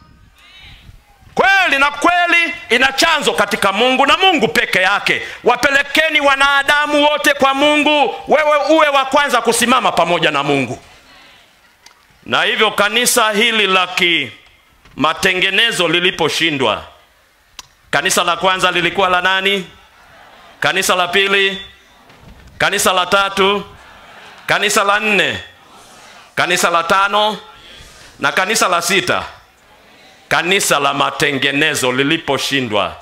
Kweli na kweli ina chanzo katika mungu na mungu peke yake. Wapelekeni wanadamu wote kwa mungu. Wewe uwe wa kwanza kusimama pamoja na mungu. Na hivyo kanisa hili la kimatengenezo liliposhindwa kanisa la kwanza lilikuwa la nani? Kanisa la pili? Kanisa la tatu? Kanisa la nne kanisa la tano na kanisa la sita. Kanisa la matengenezo liliposhindwa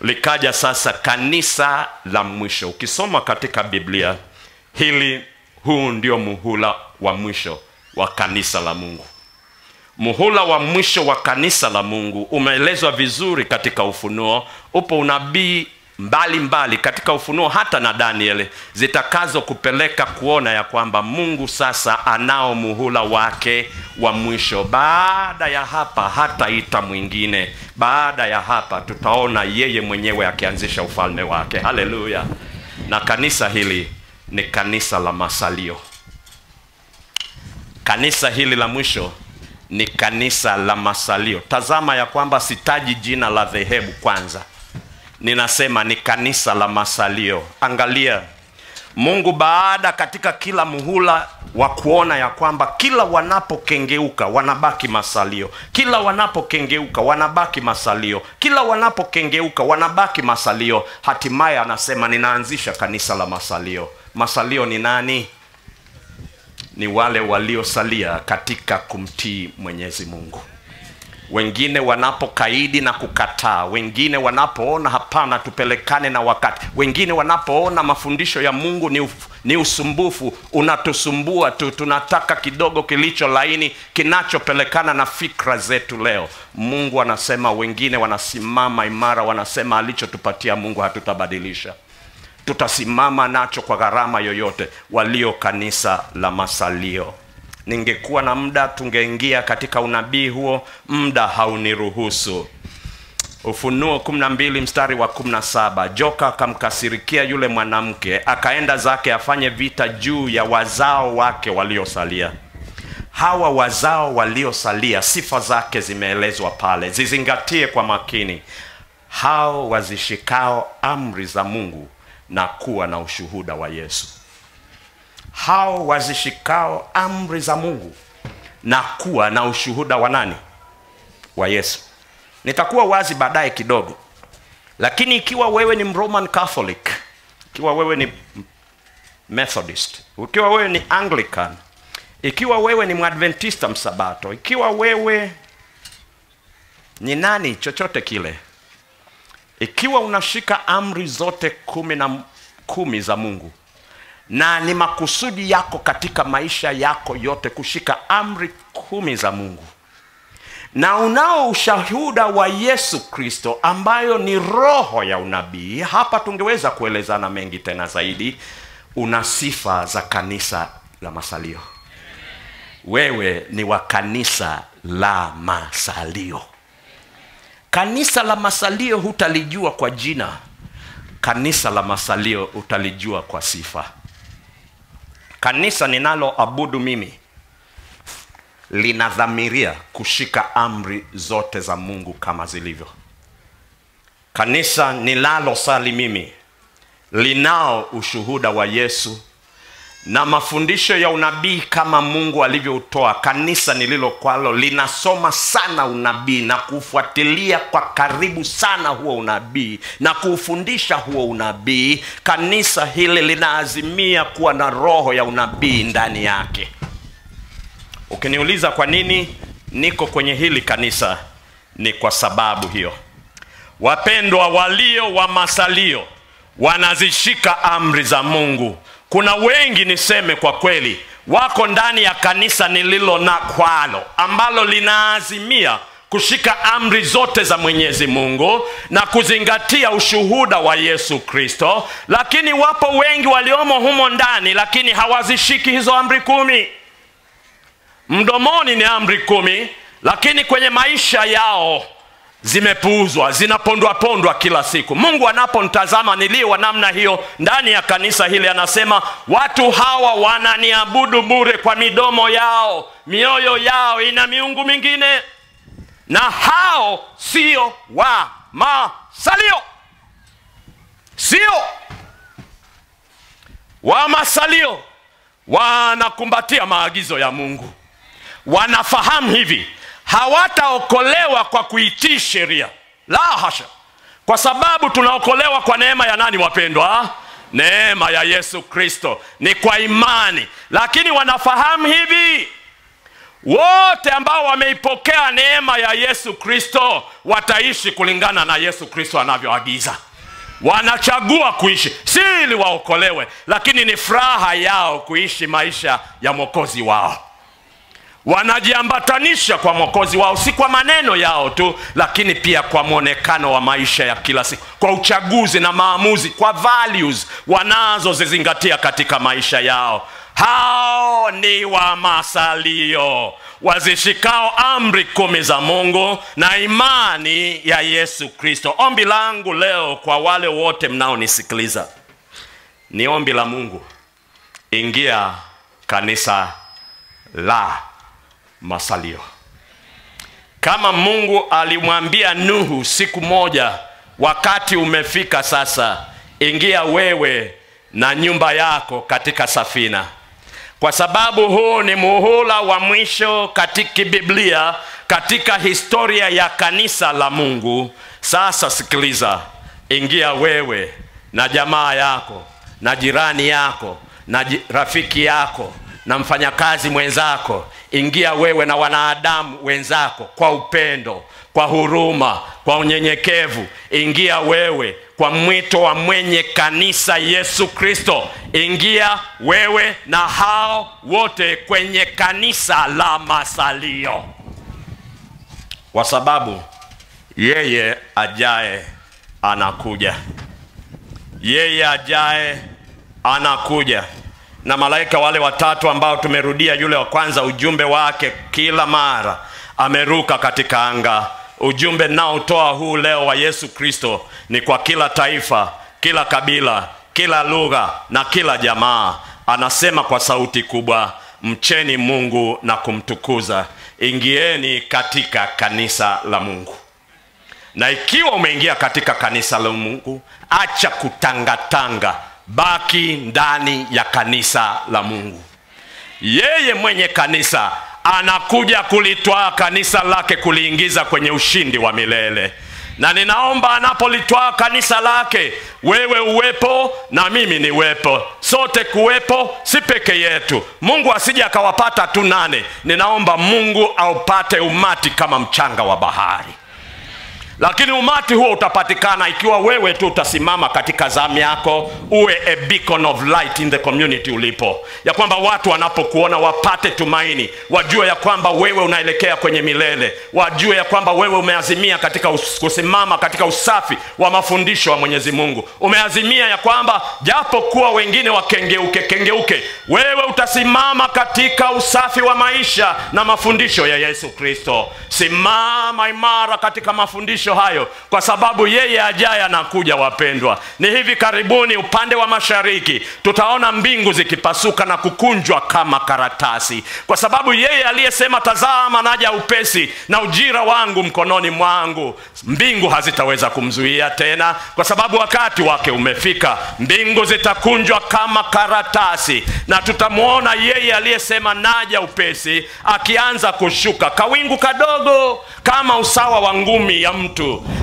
likaja sasa kanisa la mwisho. Ukisoma katika biblia hili huu ndio muhula wa mwisho wa kanisa la mungu. Muhula wa mwisho wa kanisa la mungu umeelezwa vizuri katika ufunuo. Upo unabii mbalimbali katika ufunuo hata na danieli zitakazokupeleka kuona ya kwamba mungu sasa anao muhula wake wa mwisho. Baada ya hapa hataita mwingine. Baada ya hapa tutaona yeye mwenyewe akianzisha ufalme wake. Haleluya! Na kanisa hili ni kanisa la masalio. Kanisa hili la mwisho ni kanisa la masalio. Tazama ya kwamba sitaji jina la dhehebu kwanza ninasema ni kanisa la masalio. Angalia mungu baada katika kila muhula wa kuona ya kwamba kila wanapokengeuka wanabaki masalio. Kila wanapokengeuka wanabaki masalio. Kila wanapokengeuka wanabaki masalio. Hatimaye anasema ninaanzisha kanisa la masalio. Masalio ni nani? Ni wale waliosalia katika kumtii mwenyezi mungu wengine wanapokaidi na kukataa wengine wanapoona hapana tupelekane na wakati. Wengine wanapoona mafundisho ya mungu ni, uf, ni usumbufu unatusumbua tu. Tunataka kidogo kilicho laini kinachopelekana na fikra zetu leo. Mungu anasema wengine wanasimama imara wanasema alichotupatia mungu hatutabadilisha. Tutasimama nacho kwa gharama yoyote. Walio kanisa la masalio ningekuwa na muda tungeingia katika unabii huo muda hauniruhusu. Ufunuo 12 mstari wa 17 joka akamkasirikia yule mwanamke akaenda zake afanye vita juu ya wazao wake waliosalia. Hawa wazao waliosalia sifa zake zimeelezwa pale. Zizingatie kwa makini. Hao wazishikao amri za mungu na kuwa na ushuhuda wa yesu hao wazishikao amri za mungu na kuwa na ushuhuda wa nani? Wa yesu. Nitakuwa wazi baadaye kidogo. Lakini ikiwa wewe ni roman catholic ikiwa wewe ni methodist ikiwa wewe ni anglican ikiwa wewe ni mwadventista msabato ikiwa wewe ni nani chochote kile ikiwa unashika amri zote kumi na kumi za mungu na ni makusudi yako katika maisha yako yote kushika amri kumi za mungu. Na unao ushahuda wa yesu kristo ambayo ni roho ya unabii. Hapa tungeweza kuelezana mengi tena zaidi. Una sifa za kanisa la masalio. Wewe ni wa kanisa la masalio. Kanisa la masalio hutalijua kwa jina. Kanisa la masalio utalijua kwa sifa kanisa ninaloabudu mimi linadhamiria kushika amri zote za mungu kama zilivyo. Kanisa ninalosali mimi linao ushuhuda wa yesu na mafundisho ya unabii kama mungu alivyoutoa kanisa nililokwalo linasoma sana unabii na kuufuatilia kwa karibu sana huo unabii na kuufundisha huo unabii. Kanisa hili linaazimia kuwa na roho ya unabii ndani yake. Ukiniuliza kwa nini niko kwenye hili kanisa ni kwa sababu hiyo. Wapendwa walio wa masalio wanazishika amri za mungu kuna wengi niseme kwa kweli wako ndani ya kanisa nililo na kwalo ambalo linaazimia kushika amri zote za mwenyezi mungu na kuzingatia ushuhuda wa yesu kristo. Lakini wapo wengi waliomo humo ndani lakini hawazishiki hizo amri kumi. Mdomoni ni amri kumi lakini kwenye maisha yao zimepuuzwa zinapondwa pondwa kila siku. Mungu anaponitazama niliwa wa namna hiyo ndani ya kanisa hili anasema watu hawa wananiabudu bure kwa midomo yao mioyo yao ina miungu mingine na hao sio wa masalio sio wa masalio. Wanakumbatia maagizo ya mungu. Wanafahamu hivi hawataokolewa kwa kuitii sheria. La hasha. Kwa sababu tunaokolewa kwa neema ya nani wapendwa? Neema ya yesu kristo. Ni kwa imani. Lakini wanafahamu hivi. Wote ambao wameipokea neema ya yesu kristo wataishi kulingana na yesu kristo anavyoagiza. Wanachagua kuishi. Si ili waokolewe lakini ni furaha yao kuishi maisha ya mwokozi wao wanajiambatanisha kwa mwokozi wao si kwa maneno yao tu lakini pia kwa mwonekano wa maisha ya kila siku kwa uchaguzi na maamuzi kwa values wanazozizingatia katika maisha yao. Hao ni wa masalio wazishikao amri kumi za mungu na imani ya yesu kristo. Ombi langu leo kwa wale wote mnaonisikiliza ni ombi la mungu. Ingia kanisa la masalio. Kama mungu alimwambia nuhu siku moja wakati umefika sasa ingia wewe na nyumba yako katika safina. Kwa sababu huu ni muhula wa mwisho katika biblia katika historia ya kanisa la mungu. Sasa sikiliza ingia wewe na jamaa yako na jirani yako na rafiki yako na mfanyakazi mwenzako ingia wewe na wanadamu wenzako kwa upendo kwa huruma kwa unyenyekevu. Ingia wewe kwa mwito wa mwenye kanisa yesu kristo. Ingia wewe na hao wote kwenye kanisa la masalio. Kwa sababu yeye ajaye anakuja. Yeye ajaye anakuja na malaika wale watatu ambao tumerudia yule wa kwanza ujumbe wake kila mara ameruka katika anga. Ujumbe naotoa huu leo wa yesu kristo ni kwa kila taifa kila kabila kila lugha na kila jamaa. Anasema kwa sauti kubwa mcheni mungu na kumtukuza. Ingieni katika kanisa la mungu. Na ikiwa umeingia katika kanisa la mungu acha kutangatanga baki ndani ya kanisa la mungu. Yeye mwenye kanisa anakuja kulitwaa kanisa lake kuliingiza kwenye ushindi wa milele. Na ninaomba anapolitwaa kanisa lake wewe uwepo na mimi niwepo sote kuwepo si peke yetu. Mungu asije akawapata tu nane. Ninaomba mungu aupate umati kama mchanga wa bahari lakini umati huo utapatikana ikiwa wewe tu utasimama katika zamu yako uwe a beacon of light in the community ulipo. Ya kwamba watu wanapokuona wapate tumaini wajue ya kwamba wewe unaelekea kwenye milele wajue ya kwamba wewe umeazimia katika us- kusimama katika usafi wa mafundisho ya mwenyezi mungu. Umeazimia ya kwamba japo kuwa wengine wakengeuke kengeuke wewe utasimama katika usafi wa maisha na mafundisho ya yesu kristo. Simama imara katika mafundisho hayo kwa sababu yeye ajaye anakuja wapendwa. Ni hivi karibuni upande wa mashariki tutaona mbingu zikipasuka na kukunjwa kama karatasi. Kwa sababu yeye aliyesema tazama naja upesi na ujira wangu mkononi mwangu mbingu hazitaweza kumzuia tena. Kwa sababu wakati wake umefika mbingu zitakunjwa kama karatasi. Na tutamwona yeye aliyesema naja upesi akianza kushuka. Kawingu kadogo kama usawa wa ngumi ya mtu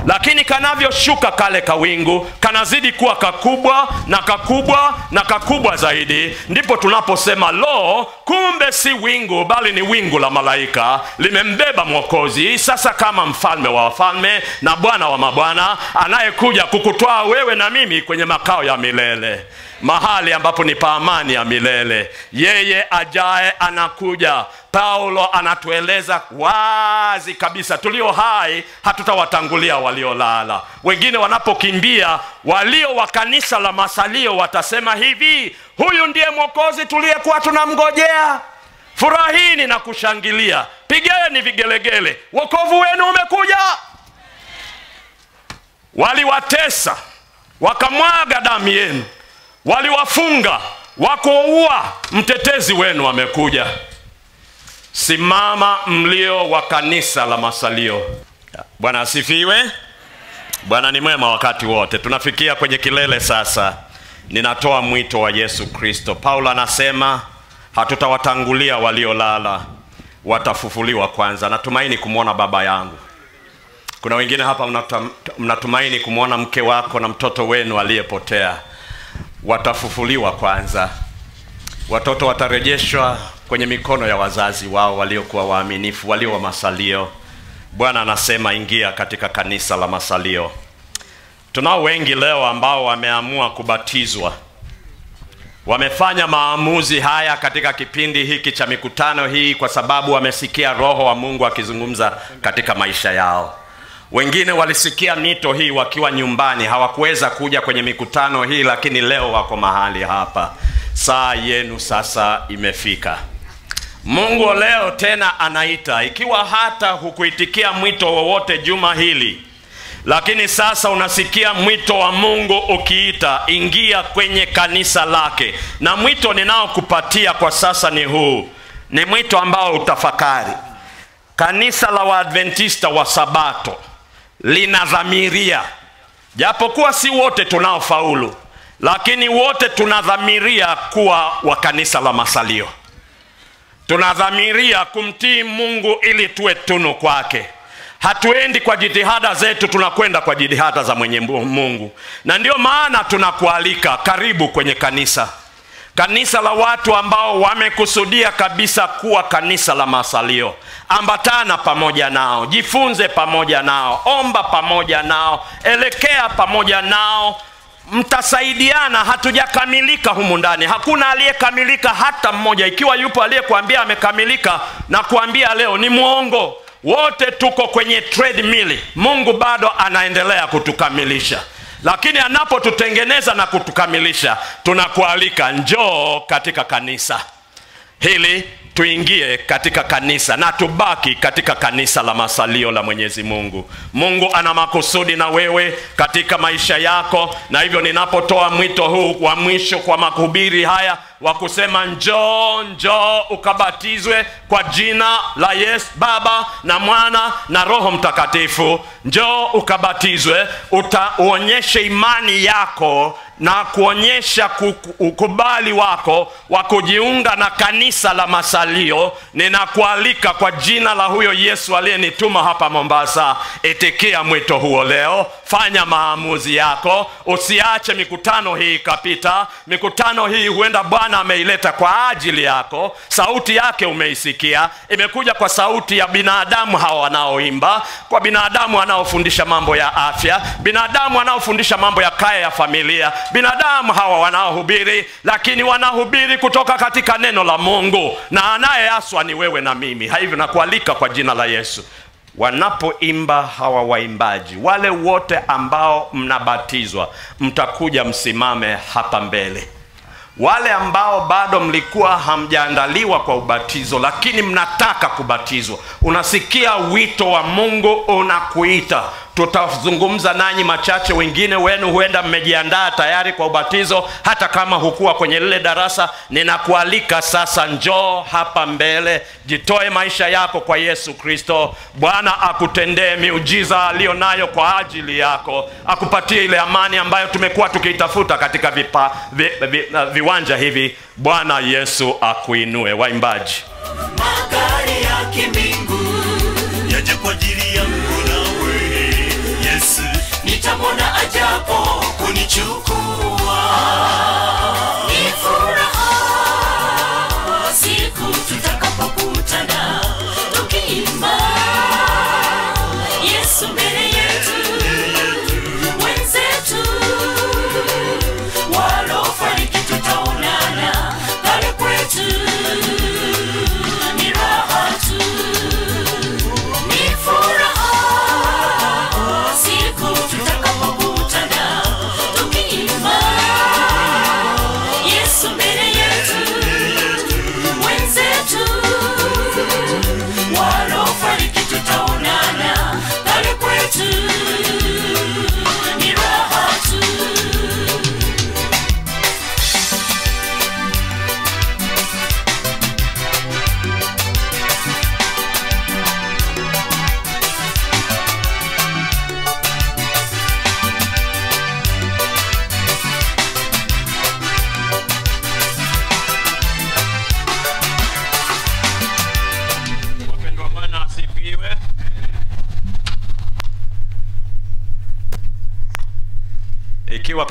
lakini kanavyoshuka kale kawingu kanazidi kuwa kakubwa na kakubwa na kakubwa zaidi. Ndipo tunaposema lo kumbe si wingu bali ni wingu la malaika. Limembeba mwokozi sasa kama mfalme wa wafalme na bwana wa mabwana anayekuja kukutwaa wewe na mimi kwenye makao ya milele mahali ambapo ni pa amani ya milele. Yeye ajaye anakuja. Paulo anatueleza wazi kabisa tulio hai hatutawatangulia waliolala. Wengine wanapokimbia walio wa kanisa la masalio watasema hivi huyu ndiye mwokozi tuliyekuwa tunamngojea. Furahini na kushangilia. Pigeni vigelegele. Wokovu wenu umekuja. Waliwatesa wakamwaga damu yenu waliwafunga wakuua mtetezi wenu amekuja. Simama mlio wa kanisa la masalio. Bwana asifiwe. Bwana ni mwema wakati wote. Tunafikia kwenye kilele sasa. Ninatoa mwito wa yesu kristo. Paulo anasema hatutawatangulia waliolala. Watafufuliwa kwanza. Natumaini kumwona baba yangu. Kuna wengine hapa mnatumaini kumwona mke wako na mtoto wenu aliyepotea watafufuliwa kwanza. Watoto watarejeshwa kwenye mikono ya wazazi wao waliokuwa waaminifu walio wa masalio. Bwana anasema ingia katika kanisa la masalio. Tunao wengi leo ambao wameamua kubatizwa. Wamefanya maamuzi haya katika kipindi hiki cha mikutano hii kwa sababu wamesikia roho wa mungu akizungumza katika maisha yao wengine walisikia mito hii wakiwa nyumbani hawakuweza kuja kwenye mikutano hii lakini leo wako mahali hapa. Saa yenu sasa imefika. Mungu leo tena anaita. Ikiwa hata hukuitikia mwito wowote juma hili lakini sasa unasikia mwito wa mungu ukiita ingia kwenye kanisa lake. Na mwito ninaokupatia kwa sasa ni huu. Ni mwito ambao utafakari. Kanisa la waadventista wa sabato linadhamiria. Japokuwa si wote tunaofaulu lakini wote tunadhamiria kuwa wa kanisa la masalio. Tunadhamiria kumtii mungu ili tuwe tunu kwake. Hatuendi kwa jitihada zetu tunakwenda kwa jitihada za mwenye mungu. Na ndiyo maana tunakualika karibu kwenye kanisa kanisa la watu ambao wamekusudia kabisa kuwa kanisa la masalio. Ambatana pamoja nao jifunze pamoja nao omba pamoja nao elekea pamoja nao. Mtasaidiana hatujakamilika humu ndani. Hakuna aliyekamilika hata mmoja. Ikiwa yupo aliyekuambia amekamilika na kuambia leo ni mwongo. Wote tuko kwenye treadmill. Mungu bado anaendelea kutukamilisha lakini anapotutengeneza na kutukamilisha tunakualika njoo katika kanisa. Hili tuingie katika kanisa na tubaki katika kanisa la masalio la mwenyezi mungu. Mungu ana makusudi na wewe katika maisha yako na hivyo ninapotoa mwito huu wa mwisho kwa mahubiri haya wa kusema njoo njoo ukabatizwe kwa jina la Yesu baba na mwana na roho mtakatifu. Njoo ukabatizwe utaonyeshe imani yako na kuonyesha ukubali wako wa kujiunga na kanisa la masalio. Ninakualika kwa jina la huyo yesu aliyenituma hapa mombasa itikia mwito huo leo. Fanya maamuzi yako. Usiache mikutano hii ikapita. Mikutano hii huenda bwana ameileta kwa ajili yako. Sauti yake umeisikia. Imekuja kwa sauti ya binadamu hawa wanaoimba kwa binadamu wanaofundisha mambo ya afya binadamu wanaofundisha mambo ya kaya ya familia binadamu hawa wanaohubiri lakini wanahubiri kutoka katika neno la mungu. Na anayeaswa ni wewe na mimi. Hivyo nakualika kwa jina la yesu. Wanapoimba hawa waimbaji wale wote ambao mnabatizwa mtakuja msimame hapa mbele. Wale ambao bado mlikuwa hamjaandaliwa kwa ubatizo lakini mnataka kubatizwa unasikia wito wa mungu unakuita tutazungumza nanyi machache wengine wenu huenda mmejiandaa tayari kwa ubatizo. Hata kama hukuwa kwenye lile darasa ninakualika sasa njoo hapa mbele jitoe maisha yako kwa yesu kristo. Bwana akutendee miujiza aliyo nayo kwa ajili yako akupatie ile amani ambayo tumekuwa tukiitafuta katika vipa, vi, vi, vi, viwanja hivi. Bwana yesu akuinue. Waimbaji. Magari ya kimbingu yaje kwa ajili ajapo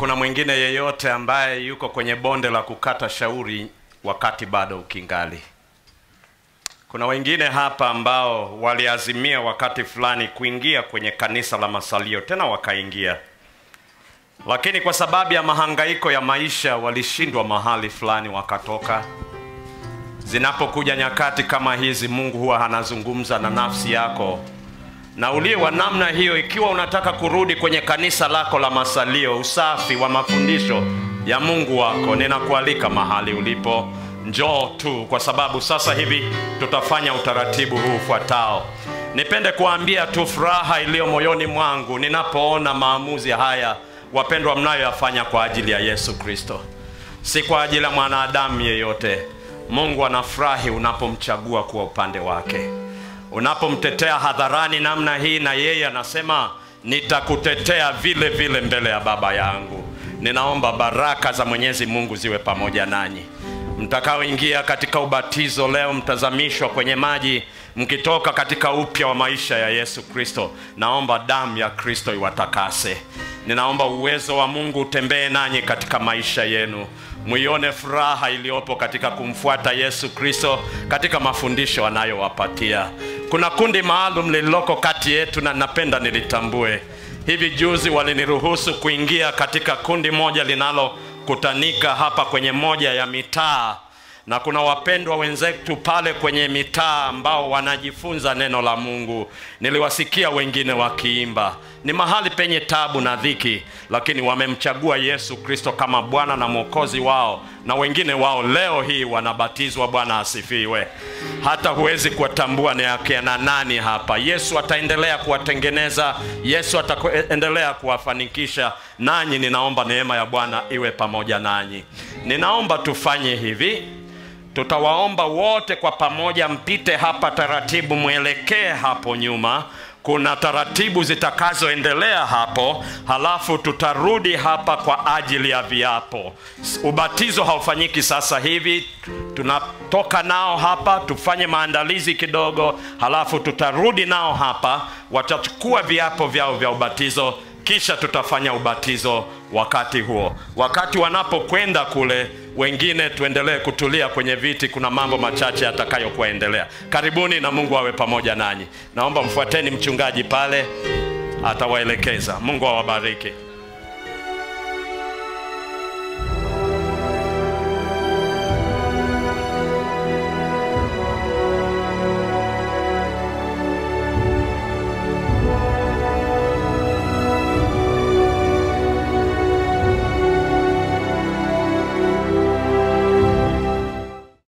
kuna mwingine yeyote ambaye yuko kwenye bonde la kukata shauri wakati bado ukingali. Kuna wengine hapa ambao waliazimia wakati fulani kuingia kwenye kanisa la Masalio, tena wakaingia, lakini kwa sababu ya mahangaiko ya maisha walishindwa mahali fulani, wakatoka. Zinapokuja nyakati kama hizi, Mungu huwa anazungumza na nafsi yako na uliye wa namna hiyo, ikiwa unataka kurudi kwenye kanisa lako la masalio, usafi wa mafundisho ya Mungu wako, ninakualika mahali ulipo, njoo tu, kwa sababu sasa hivi tutafanya utaratibu huu ufuatao. Nipende kuambia tu furaha iliyo moyoni mwangu ninapoona maamuzi haya, wapendwa, mnayoyafanya kwa ajili ya Yesu Kristo, si kwa ajili ya mwanadamu yeyote. Mungu anafurahi unapomchagua kuwa upande wake unapomtetea hadharani namna hii, na yeye anasema nitakutetea vile vile mbele ya Baba yangu. Ninaomba baraka za Mwenyezi Mungu ziwe pamoja nanyi mtakaoingia katika ubatizo leo, mtazamishwa kwenye maji mkitoka katika upya wa maisha ya Yesu Kristo. Naomba damu ya Kristo iwatakase. Ninaomba uwezo wa Mungu utembee nanyi katika maisha yenu, mwione furaha iliyopo katika kumfuata Yesu Kristo katika mafundisho anayowapatia. Kuna kundi maalum lililoko kati yetu, na napenda nilitambue. Hivi juzi waliniruhusu kuingia katika kundi moja linalokutanika hapa kwenye moja ya mitaa na kuna wapendwa wenzetu pale kwenye mitaa ambao wanajifunza neno la Mungu. Niliwasikia wengine wakiimba. Ni mahali penye tabu na dhiki, lakini wamemchagua Yesu Kristo kama Bwana na Mwokozi wao, na wengine wao leo hii wanabatizwa. Bwana asifiwe. Hata huwezi kuwatambua ni akina nani hapa. Yesu ataendelea kuwatengeneza, Yesu ataendelea kuwafanikisha. Nanyi ninaomba neema ya Bwana iwe pamoja nanyi. Ninaomba tufanye hivi tutawaomba wote kwa pamoja mpite hapa taratibu, mwelekee hapo nyuma. Kuna taratibu zitakazoendelea hapo, halafu tutarudi hapa kwa ajili ya viapo. Ubatizo haufanyiki sasa hivi, tunatoka nao hapa tufanye maandalizi kidogo, halafu tutarudi nao hapa, watachukua viapo vyao vya ubatizo kisha tutafanya ubatizo wakati huo. Wakati wanapokwenda kule, wengine tuendelee kutulia kwenye viti, kuna mambo machache yatakayokuendelea. Karibuni na Mungu awe pamoja nanyi. Naomba mfuateni mchungaji pale, atawaelekeza. Mungu awabariki.